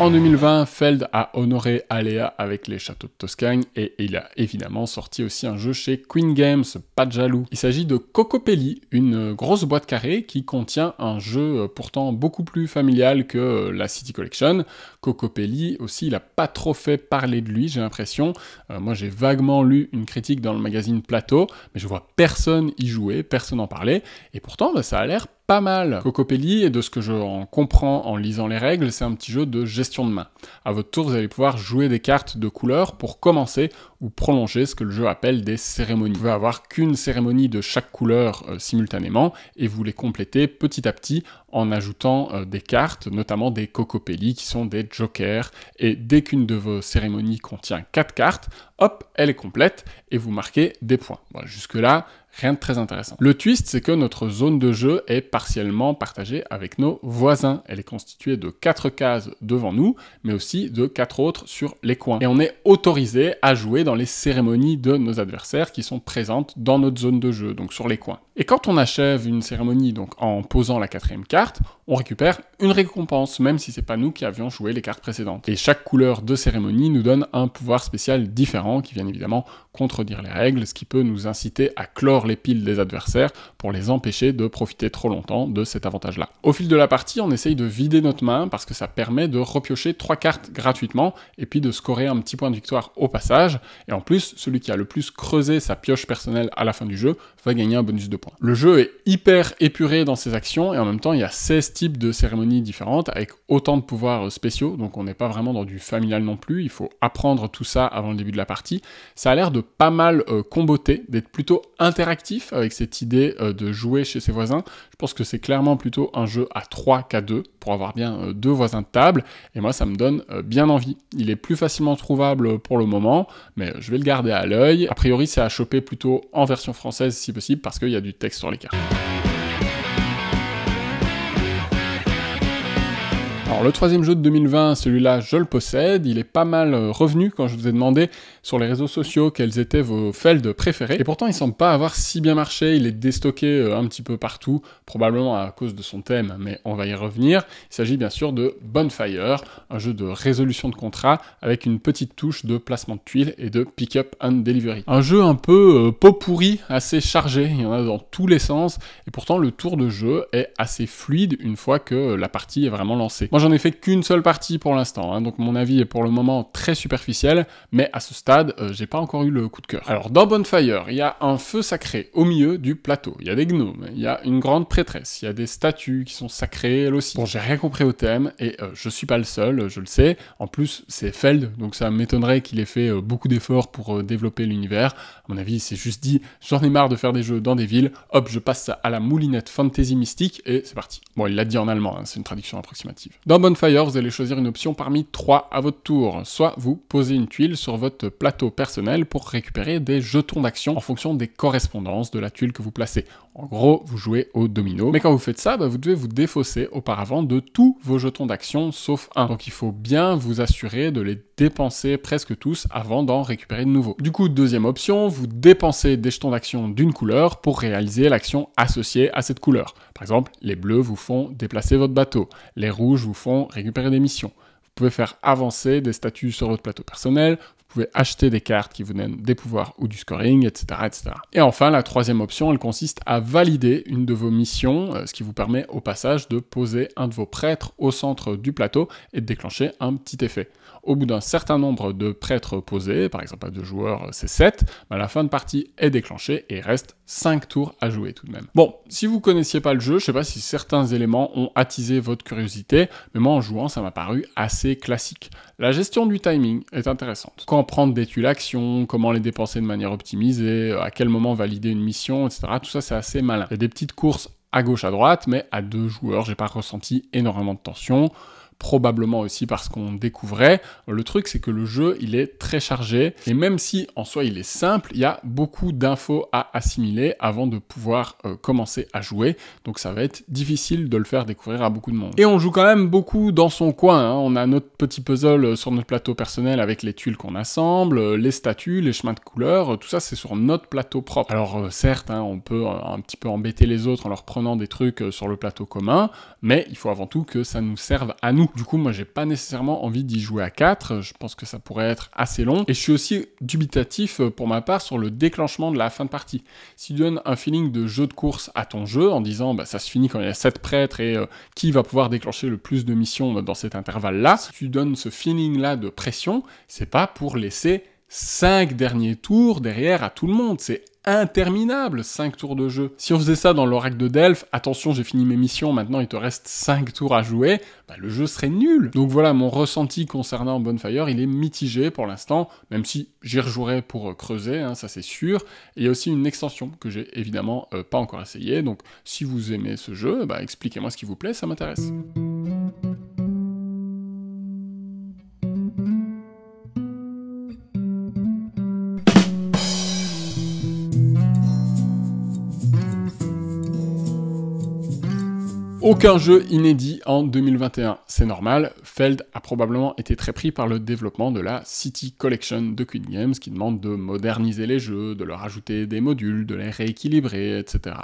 En 2020, Feld a honoré Alea avec les châteaux de Toscane et il a évidemment sorti aussi un jeu chez Queen Games, pas de jaloux. Il s'agit de Cocopelli, une grosse boîte carrée qui contient un jeu pourtant beaucoup plus familial que la City Collection. Cocopelli aussi, il a pas trop fait parler de lui, j'ai l'impression. Euh, moi, j'ai vaguement lu une critique dans le magazine Plateau, mais je vois personne y jouer, personne en parler, et pourtant, bah, ça a l'air pas mal. Cocopelli, et de ce que je en comprends en lisant les règles, c'est un petit jeu de gestion de main. À votre tour, vous allez pouvoir jouer des cartes de couleur pour commencer ou prolonger ce que le jeu appelle des cérémonies. Vous pouvez avoir qu'une cérémonie de chaque couleur euh, simultanément et vous les complétez petit à petit en ajoutant euh, des cartes, notamment des cocopelli qui sont des jokers. Et dès qu'une de vos cérémonies contient quatre cartes, hop, elle est complète et vous marquez des points. Jusque-là, rien de très intéressant. Le twist, c'est que notre zone de jeu est partiellement partagée avec nos voisins. Elle est constituée de quatre cases devant nous, mais aussi de quatre autres sur les coins. Et on est autorisé à jouer dans les cérémonies de nos adversaires qui sont présentes dans notre zone de jeu, donc sur les coins. Et quand on achève une cérémonie, donc en posant la quatrième carte, on récupère une récompense, même si c'est pas nous qui avions joué les cartes précédentes. Et chaque couleur de cérémonie nous donne un pouvoir spécial différent qui vient évidemment contredire les règles, ce qui peut nous inciter à clore les piles des adversaires pour les empêcher de profiter trop longtemps de cet avantage-là. Au fil de la partie, on essaye de vider notre main parce que ça permet de repiocher trois cartes gratuitement et puis de scorer un petit point de victoire au passage. Et en plus, celui qui a le plus creusé sa pioche personnelle à la fin du jeu va gagner un bonus de points. Le jeu est hyper épuré dans ses actions et en même temps, il y a 16 types de cérémonies différentes avec autant de pouvoirs spéciaux, donc on n'est pas vraiment dans du familial non plus, il faut apprendre tout ça avant le début de la partie. Ça a l'air de pas mal euh, comboter, d'être plutôt interactif avec cette idée euh, de jouer chez ses voisins. Je pense que c'est clairement plutôt un jeu à 3 qu'à 2 pour avoir bien euh, deux voisins de table, et moi ça me donne bien envie. Il est plus facilement trouvable pour le moment, mais je vais le garder à l'œil. A priori c'est à choper plutôt en version française si possible, parce qu'il y a du texte sur les cartes. Alors le troisième jeu de 2020, celui-là je le possède, il est pas mal euh, revenu quand je vous ai demandé sur les réseaux sociaux quels étaient vos Feld préférés, et pourtant il semble pas avoir si bien marché, il est déstocké euh, un petit peu partout, probablement à cause de son thème, mais on va y revenir. Il s'agit bien sûr de Bonfire, un jeu de résolution de contrat avec une petite touche de placement de tuiles et de pick-up and delivery. Un jeu un peu euh, pot pourri, assez chargé, il y en a dans tous les sens, et pourtant le tour de jeu est assez fluide une fois que la partie est vraiment lancée j'en ai fait qu'une seule partie pour l'instant, hein, donc mon avis est pour le moment très superficiel, mais à ce stade, euh, j'ai pas encore eu le coup de cœur. Alors dans Bonfire, il y a un feu sacré au milieu du plateau, il y a des gnomes, il y a une grande prêtresse, il y a des statues qui sont sacrées elles aussi. Bon, j'ai rien compris au thème, et euh, je suis pas le seul, je le sais. En plus, c'est Feld, donc ça m'étonnerait qu'il ait fait euh, beaucoup d'efforts pour développer l'univers. À mon avis, il s'est juste dit, j'en ai marre de faire des jeux dans des villes, hop, je passe ça à la moulinette fantasy mystique, et c'est parti. Bon, il l'a dit en allemand, hein, c'est une traduction approximative. Dans Bonfire, vous allez choisir une option parmi trois à votre tour. Soit vous posez une tuile sur votre plateau personnel pour récupérer des jetons d'action en fonction des correspondances de la tuile que vous placez. En gros, vous jouez au domino. Mais quand vous faites ça, bah, vous devez vous défausser auparavant de tous vos jetons d'action sauf un. Donc il faut bien vous assurer de les dépenser presque tous avant d'en récupérer de nouveaux. Du coup, deuxième option, vous dépensez des jetons d'action d'une couleur pour réaliser l'action associée à cette couleur. Par exemple, les bleus vous font déplacer votre bateau, les rouges vous font récupérer des missions. Vous pouvez faire avancer des statuts sur votre plateau personnel, vous pouvez acheter des cartes qui vous donnent des pouvoirs ou du scoring, etc., etc. Et enfin, la troisième option, elle consiste à valider une de vos missions, euh, ce qui vous permet au passage de poser un de vos prêtres au centre du plateau et de déclencher un petit effet. Au bout d'un certain nombre de prêtres posés, par exemple à deux joueurs c'est 7, bah, la fin de partie est déclenchée et il reste 5 tours à jouer tout de même. Bon, si vous connaissiez pas le jeu, je sais pas si certains éléments ont attisé votre curiosité, mais moi en jouant ça m'a paru assez classique. La gestion du timing est intéressante. Quand prendre des tuiles actions, comment les dépenser de manière optimisée, à quel moment valider une mission, etc. Tout ça c'est assez malin. Il y a des petites courses à gauche à droite, mais à deux joueurs, j'ai pas ressenti énormément de tension probablement aussi parce qu'on découvrait. Le truc, c'est que le jeu, il est très chargé, et même si en soi il est simple, il y a beaucoup d'infos à assimiler avant de pouvoir euh, commencer à jouer, donc ça va être difficile de le faire découvrir à beaucoup de monde. Et on joue quand même beaucoup dans son coin, hein. on a notre petit puzzle euh, sur notre plateau personnel avec les tuiles qu'on assemble, euh, les statues, les chemins de couleurs, tout ça c'est sur notre plateau propre. Alors certes, hein, on peut un petit peu embêter les autres en leur prenant des trucs sur le plateau commun, mais il faut avant tout que ça nous serve à nous. Du coup, moi, j'ai pas nécessairement envie d'y jouer à 4. Je pense que ça pourrait être assez long. Et je suis aussi dubitatif euh, pour ma part sur le déclenchement de la fin de partie. Si tu donnes un feeling de jeu de course à ton jeu en disant bah, ça se finit quand il y a 7 prêtres et euh, qui va pouvoir déclencher le plus de missions dans cet intervalle-là, si tu donnes ce feeling-là de pression, c'est pas pour laisser 5 derniers tours derrière à tout le monde. C'est interminable, 5 tours de jeu. Si on faisait ça dans l'oracle de Delphes, attention, j'ai fini mes missions, maintenant il te reste 5 tours à jouer, bah, le jeu serait nul. Donc voilà, mon ressenti concernant Bonfire, il est mitigé pour l'instant, même si j'y rejouerai pour creuser, hein, ça c'est sûr. Et il y a aussi une extension que j'ai évidemment euh, pas encore essayé, donc si vous aimez ce jeu, bah, expliquez-moi ce qui vous plaît, ça m'intéresse. Aucun jeu inédit en 2021, c'est normal. Feld a probablement été très pris par le développement de la City Collection de Queen Games qui demande de moderniser les jeux, de leur ajouter des modules, de les rééquilibrer, etc.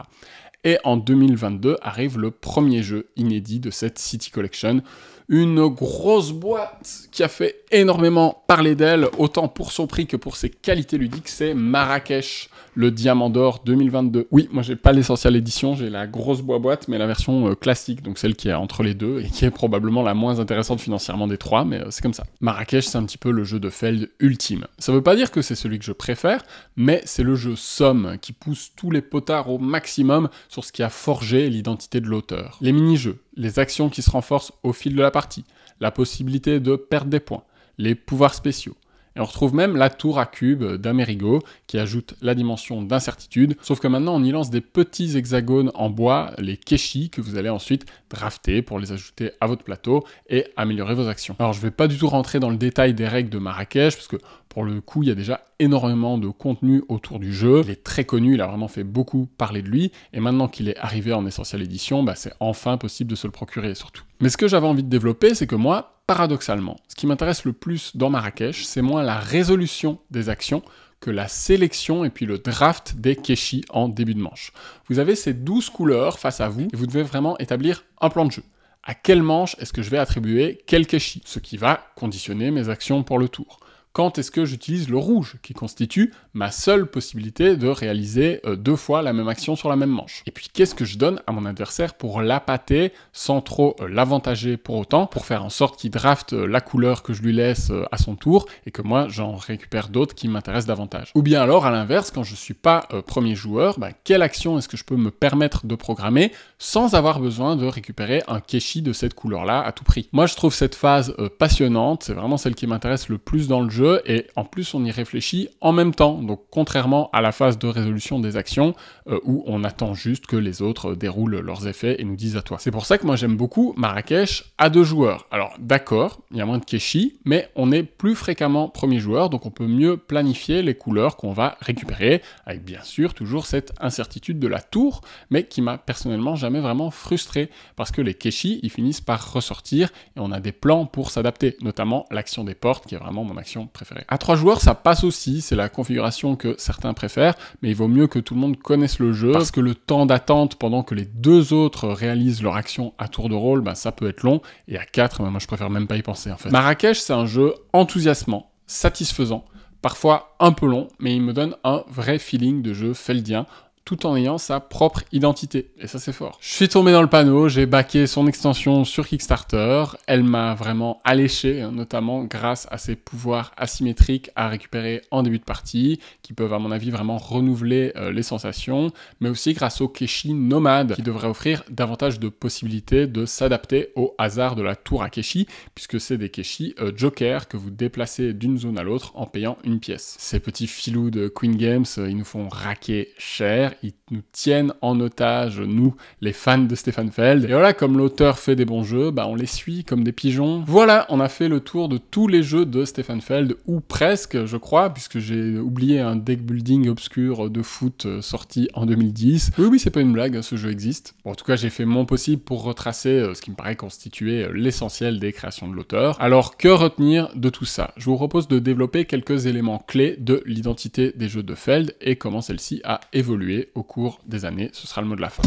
Et en 2022 arrive le premier jeu inédit de cette City Collection, une grosse boîte qui a fait énormément parler d'elle, autant pour son prix que pour ses qualités ludiques, c'est Marrakech, le Diamant d'Or 2022. Oui, moi j'ai pas l'essentiel édition, j'ai la grosse boîte, mais la version euh, classique, donc celle qui est entre les deux et qui est probablement la moins intéressante financièrement des trois, mais euh, c'est comme ça. Marrakech, c'est un petit peu le jeu de Feld ultime. Ça veut pas dire que c'est celui que je préfère, mais c'est le jeu somme qui pousse tous les potards au maximum sur ce qui a forgé l'identité de l'auteur. Les mini-jeux, les actions qui se renforcent au fil de la partie, la possibilité de perdre des points, les pouvoirs spéciaux. Et on retrouve même la tour à cube d'Amerigo qui ajoute la dimension d'incertitude, sauf que maintenant on y lance des petits hexagones en bois, les keshi, que vous allez ensuite drafter pour les ajouter à votre plateau et améliorer vos actions. Alors je vais pas du tout rentrer dans le détail des règles de Marrakech, parce que pour le coup, il y a déjà énormément de contenu autour du jeu. Il est très connu, il a vraiment fait beaucoup parler de lui. Et maintenant qu'il est arrivé en Essential Edition, bah, c'est enfin possible de se le procurer surtout. Mais ce que j'avais envie de développer, c'est que moi, paradoxalement, ce qui m'intéresse le plus dans Marrakech, c'est moins la résolution des actions que la sélection et puis le draft des keshi en début de manche. Vous avez ces 12 couleurs face à vous et vous devez vraiment établir un plan de jeu. À quelle manche est-ce que je vais attribuer quel keshi Ce qui va conditionner mes actions pour le tour quand est-ce que j'utilise le rouge, qui constitue ma seule possibilité de réaliser euh, deux fois la même action sur la même manche? Et puis qu'est-ce que je donne à mon adversaire pour l'appâter sans trop euh, l'avantager pour autant, pour faire en sorte qu'il drafte euh, la couleur que je lui laisse à son tour et que moi j'en récupère d'autres qui m'intéressent davantage? Ou bien alors à l'inverse, quand je suis pas premier joueur, bah, quelle action est-ce que je peux me permettre de programmer sans avoir besoin de récupérer un keshi de cette couleur-là à tout prix? Moi je trouve cette phase passionnante, c'est vraiment celle qui m'intéresse le plus dans le jeu et en plus on y réfléchit en même temps. Donc contrairement à la phase de résolution des actions euh, où on attend juste que les autres déroulent leurs effets et nous disent à toi. C'est pour ça que moi j'aime beaucoup Marrakech à deux joueurs. Alors d'accord, il y a moins de Keshi, mais on est plus fréquemment premier joueur, donc on peut mieux planifier les couleurs qu'on va récupérer, avec bien sûr toujours cette incertitude de la tour, mais qui m'a personnellement jamais vraiment frustré, parce que les Keshi, ils finissent par ressortir, et on a des plans pour s'adapter, notamment l'action des portes, qui est vraiment mon action préférée. À trois joueurs, ça passe aussi, c'est la configuration que certains préfèrent, mais il vaut mieux que tout le monde connaisse le jeu, parce que le temps d'attente pendant que les deux autres réalisent leur action à tour de rôle, ben, ça peut être long, et à quatre, ben, moi je préfère même pas y penser en fait. Marrakech, c'est un jeu enthousiasmant, satisfaisant, parfois un peu long, mais il me donne un vrai feeling de jeu feldien tout en ayant sa propre identité. Et ça, c'est fort. Je suis tombé dans le panneau, j'ai backé son extension sur Kickstarter. Elle m'a vraiment alléché, hein, notamment grâce à ses pouvoirs asymétriques à récupérer en début de partie, qui peuvent, à mon avis, vraiment renouveler euh, les sensations, mais aussi grâce au Keshi nomade, qui devrait offrir davantage de possibilités de s'adapter au hasard de la tour à Keshi, puisque c'est des Keshi euh, Joker que vous déplacez d'une zone à l'autre en payant une pièce. Ces petits filous de Queen Games, euh, ils nous font raquer cher ils nous tiennent en otage, nous, les fans de Stéphane Feld. Et voilà, comme l'auteur fait des bons jeux, bah on les suit comme des pigeons. Voilà, on a fait le tour de tous les jeux de Stéphane Feld, ou presque, je crois, puisque j'ai oublié un deck building obscur de foot euh, sorti en 2010. Oui, oui, c'est pas une blague, ce jeu existe. Bon, en tout cas, j'ai fait mon possible pour retracer euh, ce qui me paraît constituer euh, l'essentiel des créations de l'auteur. Alors, que retenir de tout ça? Je vous propose de développer quelques éléments clés de l'identité des jeux de Feld et comment celle-ci a évolué au cours des années. Ce sera le mot de la fin.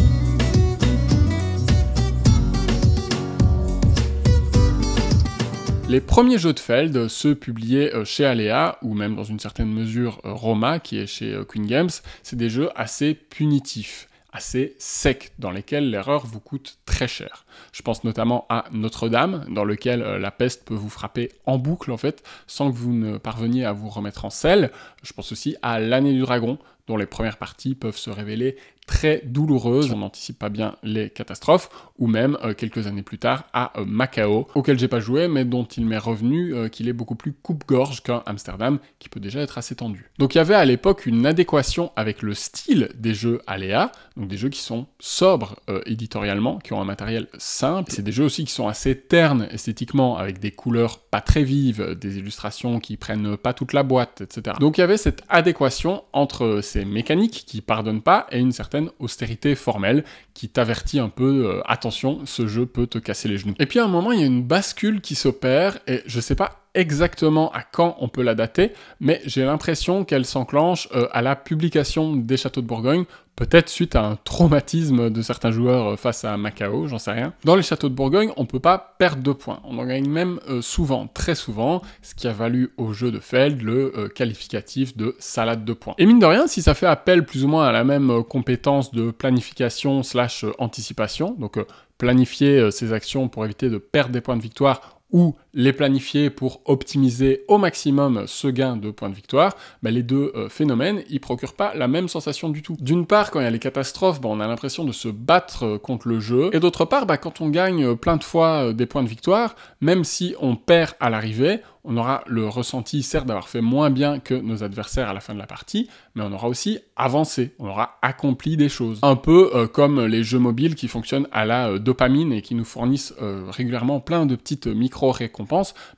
Les premiers jeux de Feld, ceux publiés euh, chez Alea, ou même dans une certaine mesure euh, Roma, qui est chez euh, Queen Games, c'est des jeux assez punitifs assez secs, dans lesquels l'erreur vous coûte très cher. Je pense notamment à Notre-Dame, dans lequel la peste peut vous frapper en boucle en fait, sans que vous ne parveniez à vous remettre en selle. Je pense aussi à l'année du dragon, dont les premières parties peuvent se révéler très douloureuses, on n'anticipe pas bien les catastrophes, ou même euh, quelques années plus tard à euh, Macao, auquel j'ai pas joué, mais dont il m'est revenu euh, qu'il est beaucoup plus coupe-gorge qu'un Amsterdam, qui peut déjà être assez tendu. Donc il y avait à l'époque une adéquation avec le style des jeux Aléa, donc des jeux qui sont sobres éditorialement, qui ont un matériel simple, c'est des jeux aussi qui sont assez ternes esthétiquement, avec des couleurs pas très vives, des illustrations qui prennent pas toute la boîte, etc. Donc il y avait cette adéquation entre ces mécaniques qui pardonnent pas et une certaine austérité formelle qui t'avertit un peu, euh, attention, ce jeu peut te casser les genoux. Et puis à un moment, il y a une bascule qui s'opère, et je sais pas exactement à quand on peut la dater, mais j'ai l'impression qu'elle s'enclenche euh, à la publication des Châteaux de Bourgogne, peut-être suite à un traumatisme de certains joueurs euh, face à Macao, j'en sais rien. Dans les Châteaux de Bourgogne, on peut pas perdre de points, on en gagne même souvent, très souvent, ce qui a valu au jeu de Feld le qualificatif de salade de points. Et mine de rien, si ça fait appel plus ou moins à la même compétence de planification slash anticipation, donc planifier ses actions pour éviter de perdre des points de victoire ou les planifier pour optimiser au maximum ce gain de points de victoire, bah, les deux euh, phénomènes, ils procurent pas la même sensation du tout. D'une part, quand il y a les catastrophes, bah, on a l'impression de se battre euh, contre le jeu, et d'autre part, bah, quand on gagne euh, plein de fois des points de victoire, même si on perd à l'arrivée, on aura le ressenti certes d'avoir fait moins bien que nos adversaires à la fin de la partie, mais on aura aussi avancé, on aura accompli des choses. Un peu comme les jeux mobiles qui fonctionnent à la dopamine et qui nous fournissent régulièrement plein de petites micro-récompenses,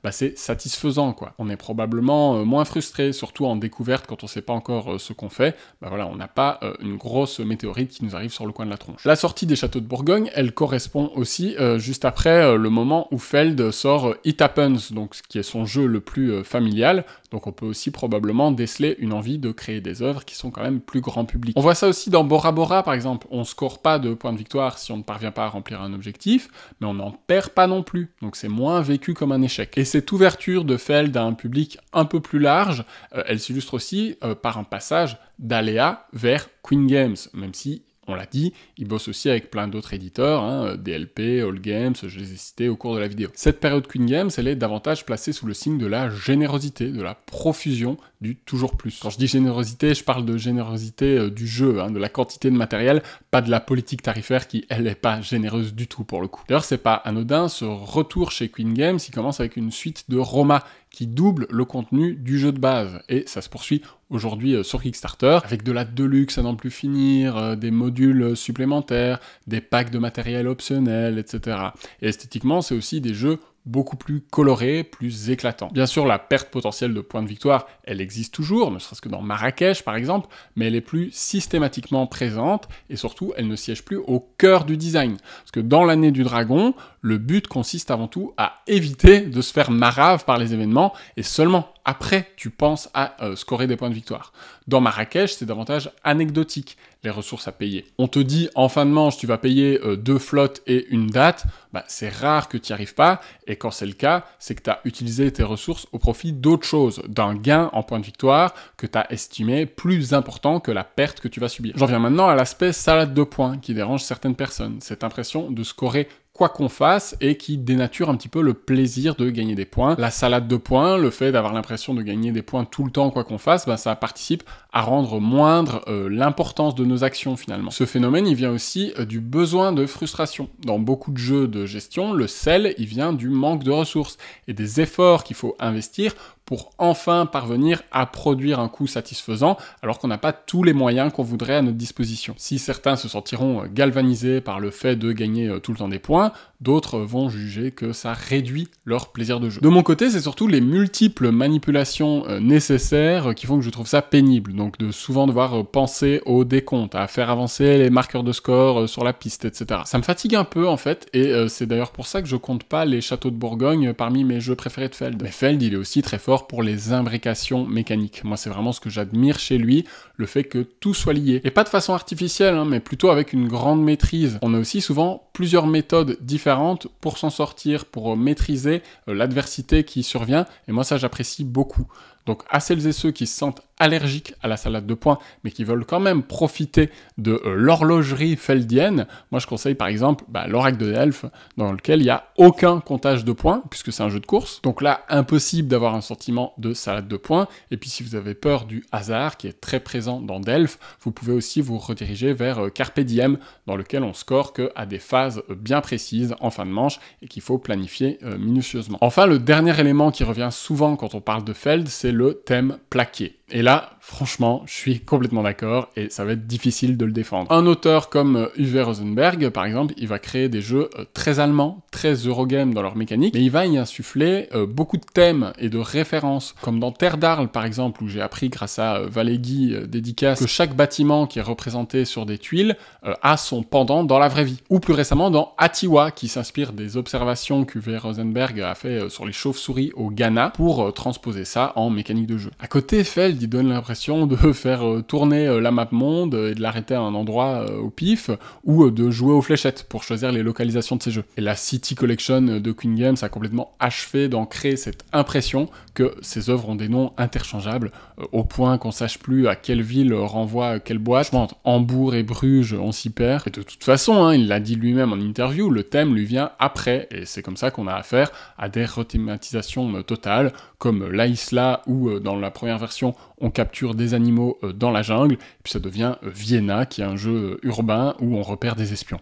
bah c'est satisfaisant quoi. On est probablement euh, moins frustré, surtout en découverte quand on sait pas encore euh, ce qu'on fait. Bah voilà, on n'a pas euh, une grosse météorite qui nous arrive sur le coin de la tronche. La sortie des châteaux de Bourgogne, elle correspond aussi juste après le moment où Feld sort It Happens, donc ce qui est son jeu le plus familial. Donc on peut aussi probablement déceler une envie de créer des œuvres qui sont quand même plus grand public. On voit ça aussi dans Bora Bora par exemple. On score pas de points de victoire si on ne parvient pas à remplir un objectif, mais on n'en perd pas non plus. Donc c'est moins vécu comme un échec. Et cette ouverture de Feld à un public un peu plus large, euh, elle s'illustre aussi euh, par un passage d'Aléa vers Queen Games, même si on l'a dit, il bosse aussi avec plein d'autres éditeurs, hein, DLP, All Games, je les ai cités au cours de la vidéo. Cette période Queen Games, elle est davantage placée sous le signe de la générosité, de la profusion, du toujours plus. Quand je dis générosité, je parle de générosité euh, du jeu, hein, de la quantité de matériel, pas de la politique tarifaire qui, elle, n'est pas généreuse du tout pour le coup. D'ailleurs, c'est pas anodin, ce retour chez Queen Games, il commence avec une suite de Roma qui double le contenu du jeu de base. Et ça se poursuit aujourd'hui euh, sur Kickstarter, avec de la deluxe à n'en plus finir, euh, des modules supplémentaires, des packs de matériel optionnel, etc. Et esthétiquement, c'est aussi des jeux beaucoup plus coloré, plus éclatant. Bien sûr, la perte potentielle de points de victoire, elle existe toujours, ne serait-ce que dans Marrakech par exemple, mais elle est plus systématiquement présente et surtout, elle ne siège plus au cœur du design. Parce que dans l'année du dragon, le but consiste avant tout à éviter de se faire marave par les événements et seulement après tu penses à euh, scorer des points de victoire. Dans Marrakech, c'est davantage anecdotique, les ressources à payer. On te dit en fin de manche, tu vas payer euh, deux flottes et une date, bah, c'est rare que tu n'y arrives pas, et quand c'est le cas, c'est que tu as utilisé tes ressources au profit d'autre chose, d'un gain en points de victoire que tu as estimé plus important que la perte que tu vas subir. J'en viens maintenant à l'aspect salade de points qui dérange certaines personnes, cette impression de scorer quoi qu'on fasse et qui dénature un petit peu le plaisir de gagner des points. La salade de points, le fait d'avoir l'impression de gagner des points tout le temps quoi qu'on fasse, bah, ça participe à rendre moindre euh, l'importance de nos actions finalement. Ce phénomène, il vient aussi euh, du besoin de frustration. Dans beaucoup de jeux de gestion, le sel, il vient du manque de ressources et des efforts qu'il faut investir pour enfin parvenir à produire un coût satisfaisant alors qu'on n'a pas tous les moyens qu'on voudrait à notre disposition. Si certains se sentiront euh, galvanisés par le fait de gagner tout le temps des points, d'autres vont juger que ça réduit leur plaisir de jeu. De mon côté, c'est surtout les multiples manipulations nécessaires qui font que je trouve ça pénible, de souvent devoir penser au décompte, à faire avancer les marqueurs de score sur la piste, etc. Ça me fatigue un peu en fait, et c'est d'ailleurs pour ça que je compte pas les châteaux de Bourgogne parmi mes jeux préférés de Feld. Mais Feld, il est aussi très fort pour les imbrications mécaniques. Moi, c'est vraiment ce que j'admire chez lui, le fait que tout soit lié. Et pas de façon artificielle, hein, mais plutôt avec une grande maîtrise. On a aussi souvent plusieurs méthodes différentes pour s'en sortir, pour maîtriser euh, l'adversité qui survient, et moi ça j'apprécie beaucoup. Donc à celles et ceux qui se sentent allergiques à la salade de points, mais qui veulent quand même profiter de euh, l'horlogerie feldienne, moi je conseille par exemple bah, l'oracle de Delphes, dans lequel il n'y a aucun comptage de points, puisque c'est un jeu de course. Donc là, impossible d'avoir un sentiment de salade de points. Et puis si vous avez peur du hasard, qui est très présent dans Delphes, vous pouvez aussi vous rediriger vers euh, Carpe Diem, dans lequel on score que à des phases euh, bien précises en fin de manche et qu'il faut planifier minutieusement. Enfin, le dernier élément qui revient souvent quand on parle de Feld, c'est le thème plaqué. Et là, franchement, je suis complètement d'accord et ça va être difficile de le défendre. Un auteur comme euh, Uwe Rosenberg, par exemple, il va créer des jeux euh, très allemands, très Eurogame dans leur mécanique, mais il va y insuffler euh, beaucoup de thèmes et de références, comme dans Terre d'Arles, par exemple, où j'ai appris grâce à Valéguy dédicace que chaque bâtiment qui est représenté sur des tuiles a son pendant dans la vraie vie. Ou plus récemment dans Atiwa, qui s'inspire des observations qu'Uwe Rosenberg a fait sur les chauves-souris au Ghana pour transposer ça en mécanique de jeu. À côté, Feld, il donne l'impression de <laughs> faire euh, tourner euh, la map monde et de l'arrêter à un endroit euh, au pif, ou de jouer aux fléchettes pour choisir les localisations de ces jeux. Et la City Collection de Queen Games a complètement achevé d'en créer cette impression que ces œuvres ont des noms interchangeables, au point qu'on sache plus à quelle ville renvoie quelle boîte. Je Hambourg et Bruges, on s'y perd. Et de toute façon, hein, il l'a dit lui-même en interview, le thème lui vient après, et c'est comme ça qu'on a affaire à des rethématisations totales, comme l'Aisla, où dans la première version, on capture des animaux euh, dans la jungle, et puis ça devient euh, Vienna, qui est un jeu euh, urbain où on repère des espions.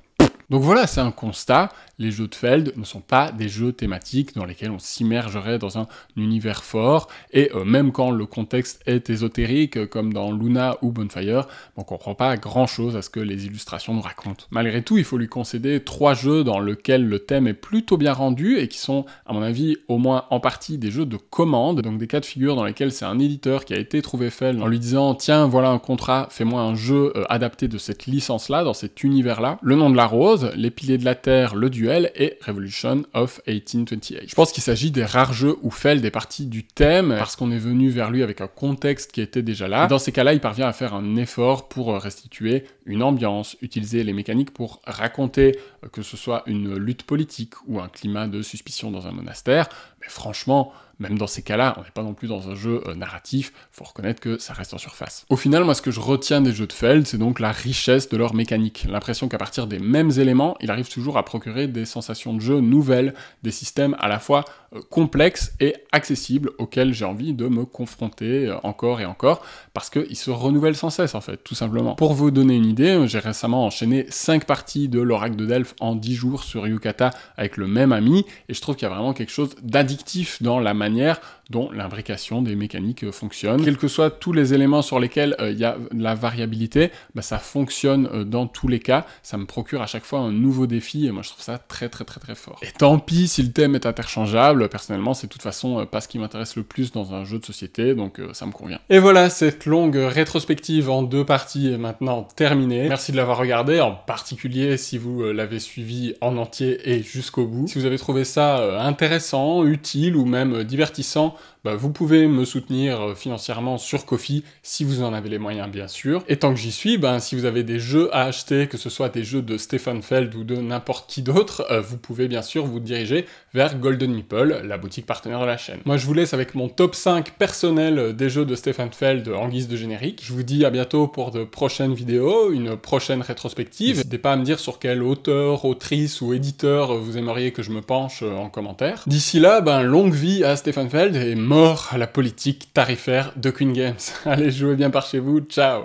Donc voilà, c'est un constat les jeux de Feld ne sont pas des jeux thématiques dans lesquels on s'immergerait dans un univers fort, et euh, même quand le contexte est ésotérique, comme dans Luna ou Bonfire, on comprend pas grand-chose à ce que les illustrations nous racontent. Malgré tout, il faut lui concéder trois jeux dans lesquels le thème est plutôt bien rendu, et qui sont, à mon avis, au moins en partie des jeux de commande, donc des cas de figure dans lesquels c'est un éditeur qui a été trouvé Feld en lui disant « Tiens, voilà un contrat, fais-moi un jeu euh, adapté de cette licence-là, dans cet univers-là. » Le nom de la rose, les piliers de la terre, le duel, et Revolution of 1828. Je pense qu'il s'agit des rares jeux où Feld est parti du thème parce qu'on est venu vers lui avec un contexte qui était déjà là. dans ces cas-là, il parvient à faire un effort pour restituer une ambiance, utiliser les mécaniques pour raconter euh, que ce soit une lutte politique ou un climat de suspicion dans un monastère. Mais franchement, même dans ces cas-là, on n'est pas non plus dans un jeu euh, narratif, faut reconnaître que ça reste en surface. Au final, moi ce que je retiens des jeux de Feld, c'est donc la richesse de leur mécanique. L'impression qu'à partir des mêmes éléments, il arrive toujours à procurer des sensations de jeu nouvelles, des systèmes à la fois euh, complexes et accessibles auxquels j'ai envie de me confronter euh, encore et encore, parce qu'ils se renouvellent sans cesse en fait, tout simplement. Pour vous donner une idée, j'ai récemment enchaîné 5 parties de l'Oracle de Delphes en 10 jours sur Yukata avec le même ami, et je trouve qu'il y a vraiment quelque chose d'addictif dans la manière dont l'imbrication des mécaniques euh, fonctionne. Quels que soient tous les éléments sur lesquels euh, il y a la variabilité, bah, ça fonctionne euh, dans tous les cas, ça me procure à chaque fois un nouveau défi, et moi je trouve ça très très très très fort. Et tant pis si le thème est interchangeable, personnellement c'est de toute façon pas ce qui m'intéresse le plus dans un jeu de société, donc ça me convient. Et voilà, cette longue rétrospective en deux parties est maintenant terminée. Merci de l'avoir regardé, en particulier si vous l'avez suivi en entier et jusqu'au bout. Si vous avez trouvé ça intéressant, utile ou même divertissant bah, vous pouvez me soutenir euh, financièrement sur Kofi si vous en avez les moyens bien sûr. Et tant que j'y suis, ben, si vous avez des jeux à acheter, que ce soit des jeux de Stefan Feld ou de n'importe qui d'autre, euh, vous pouvez bien sûr vous diriger vers Golden Nipple, la boutique partenaire de la chaîne. Moi je vous laisse avec mon top 5 personnel des jeux de Stefan Feld en guise de générique. Je vous dis à bientôt pour de prochaines vidéos, une prochaine rétrospective. N'hésitez pas à me dire sur quel auteur, autrice ou éditeur vous aimeriez que je me penche euh, en commentaire. D'ici là, ben longue vie à Stefan Feld mort à la politique tarifaire de Queen Games. <laughs> Allez, jouez bien par chez vous, ciao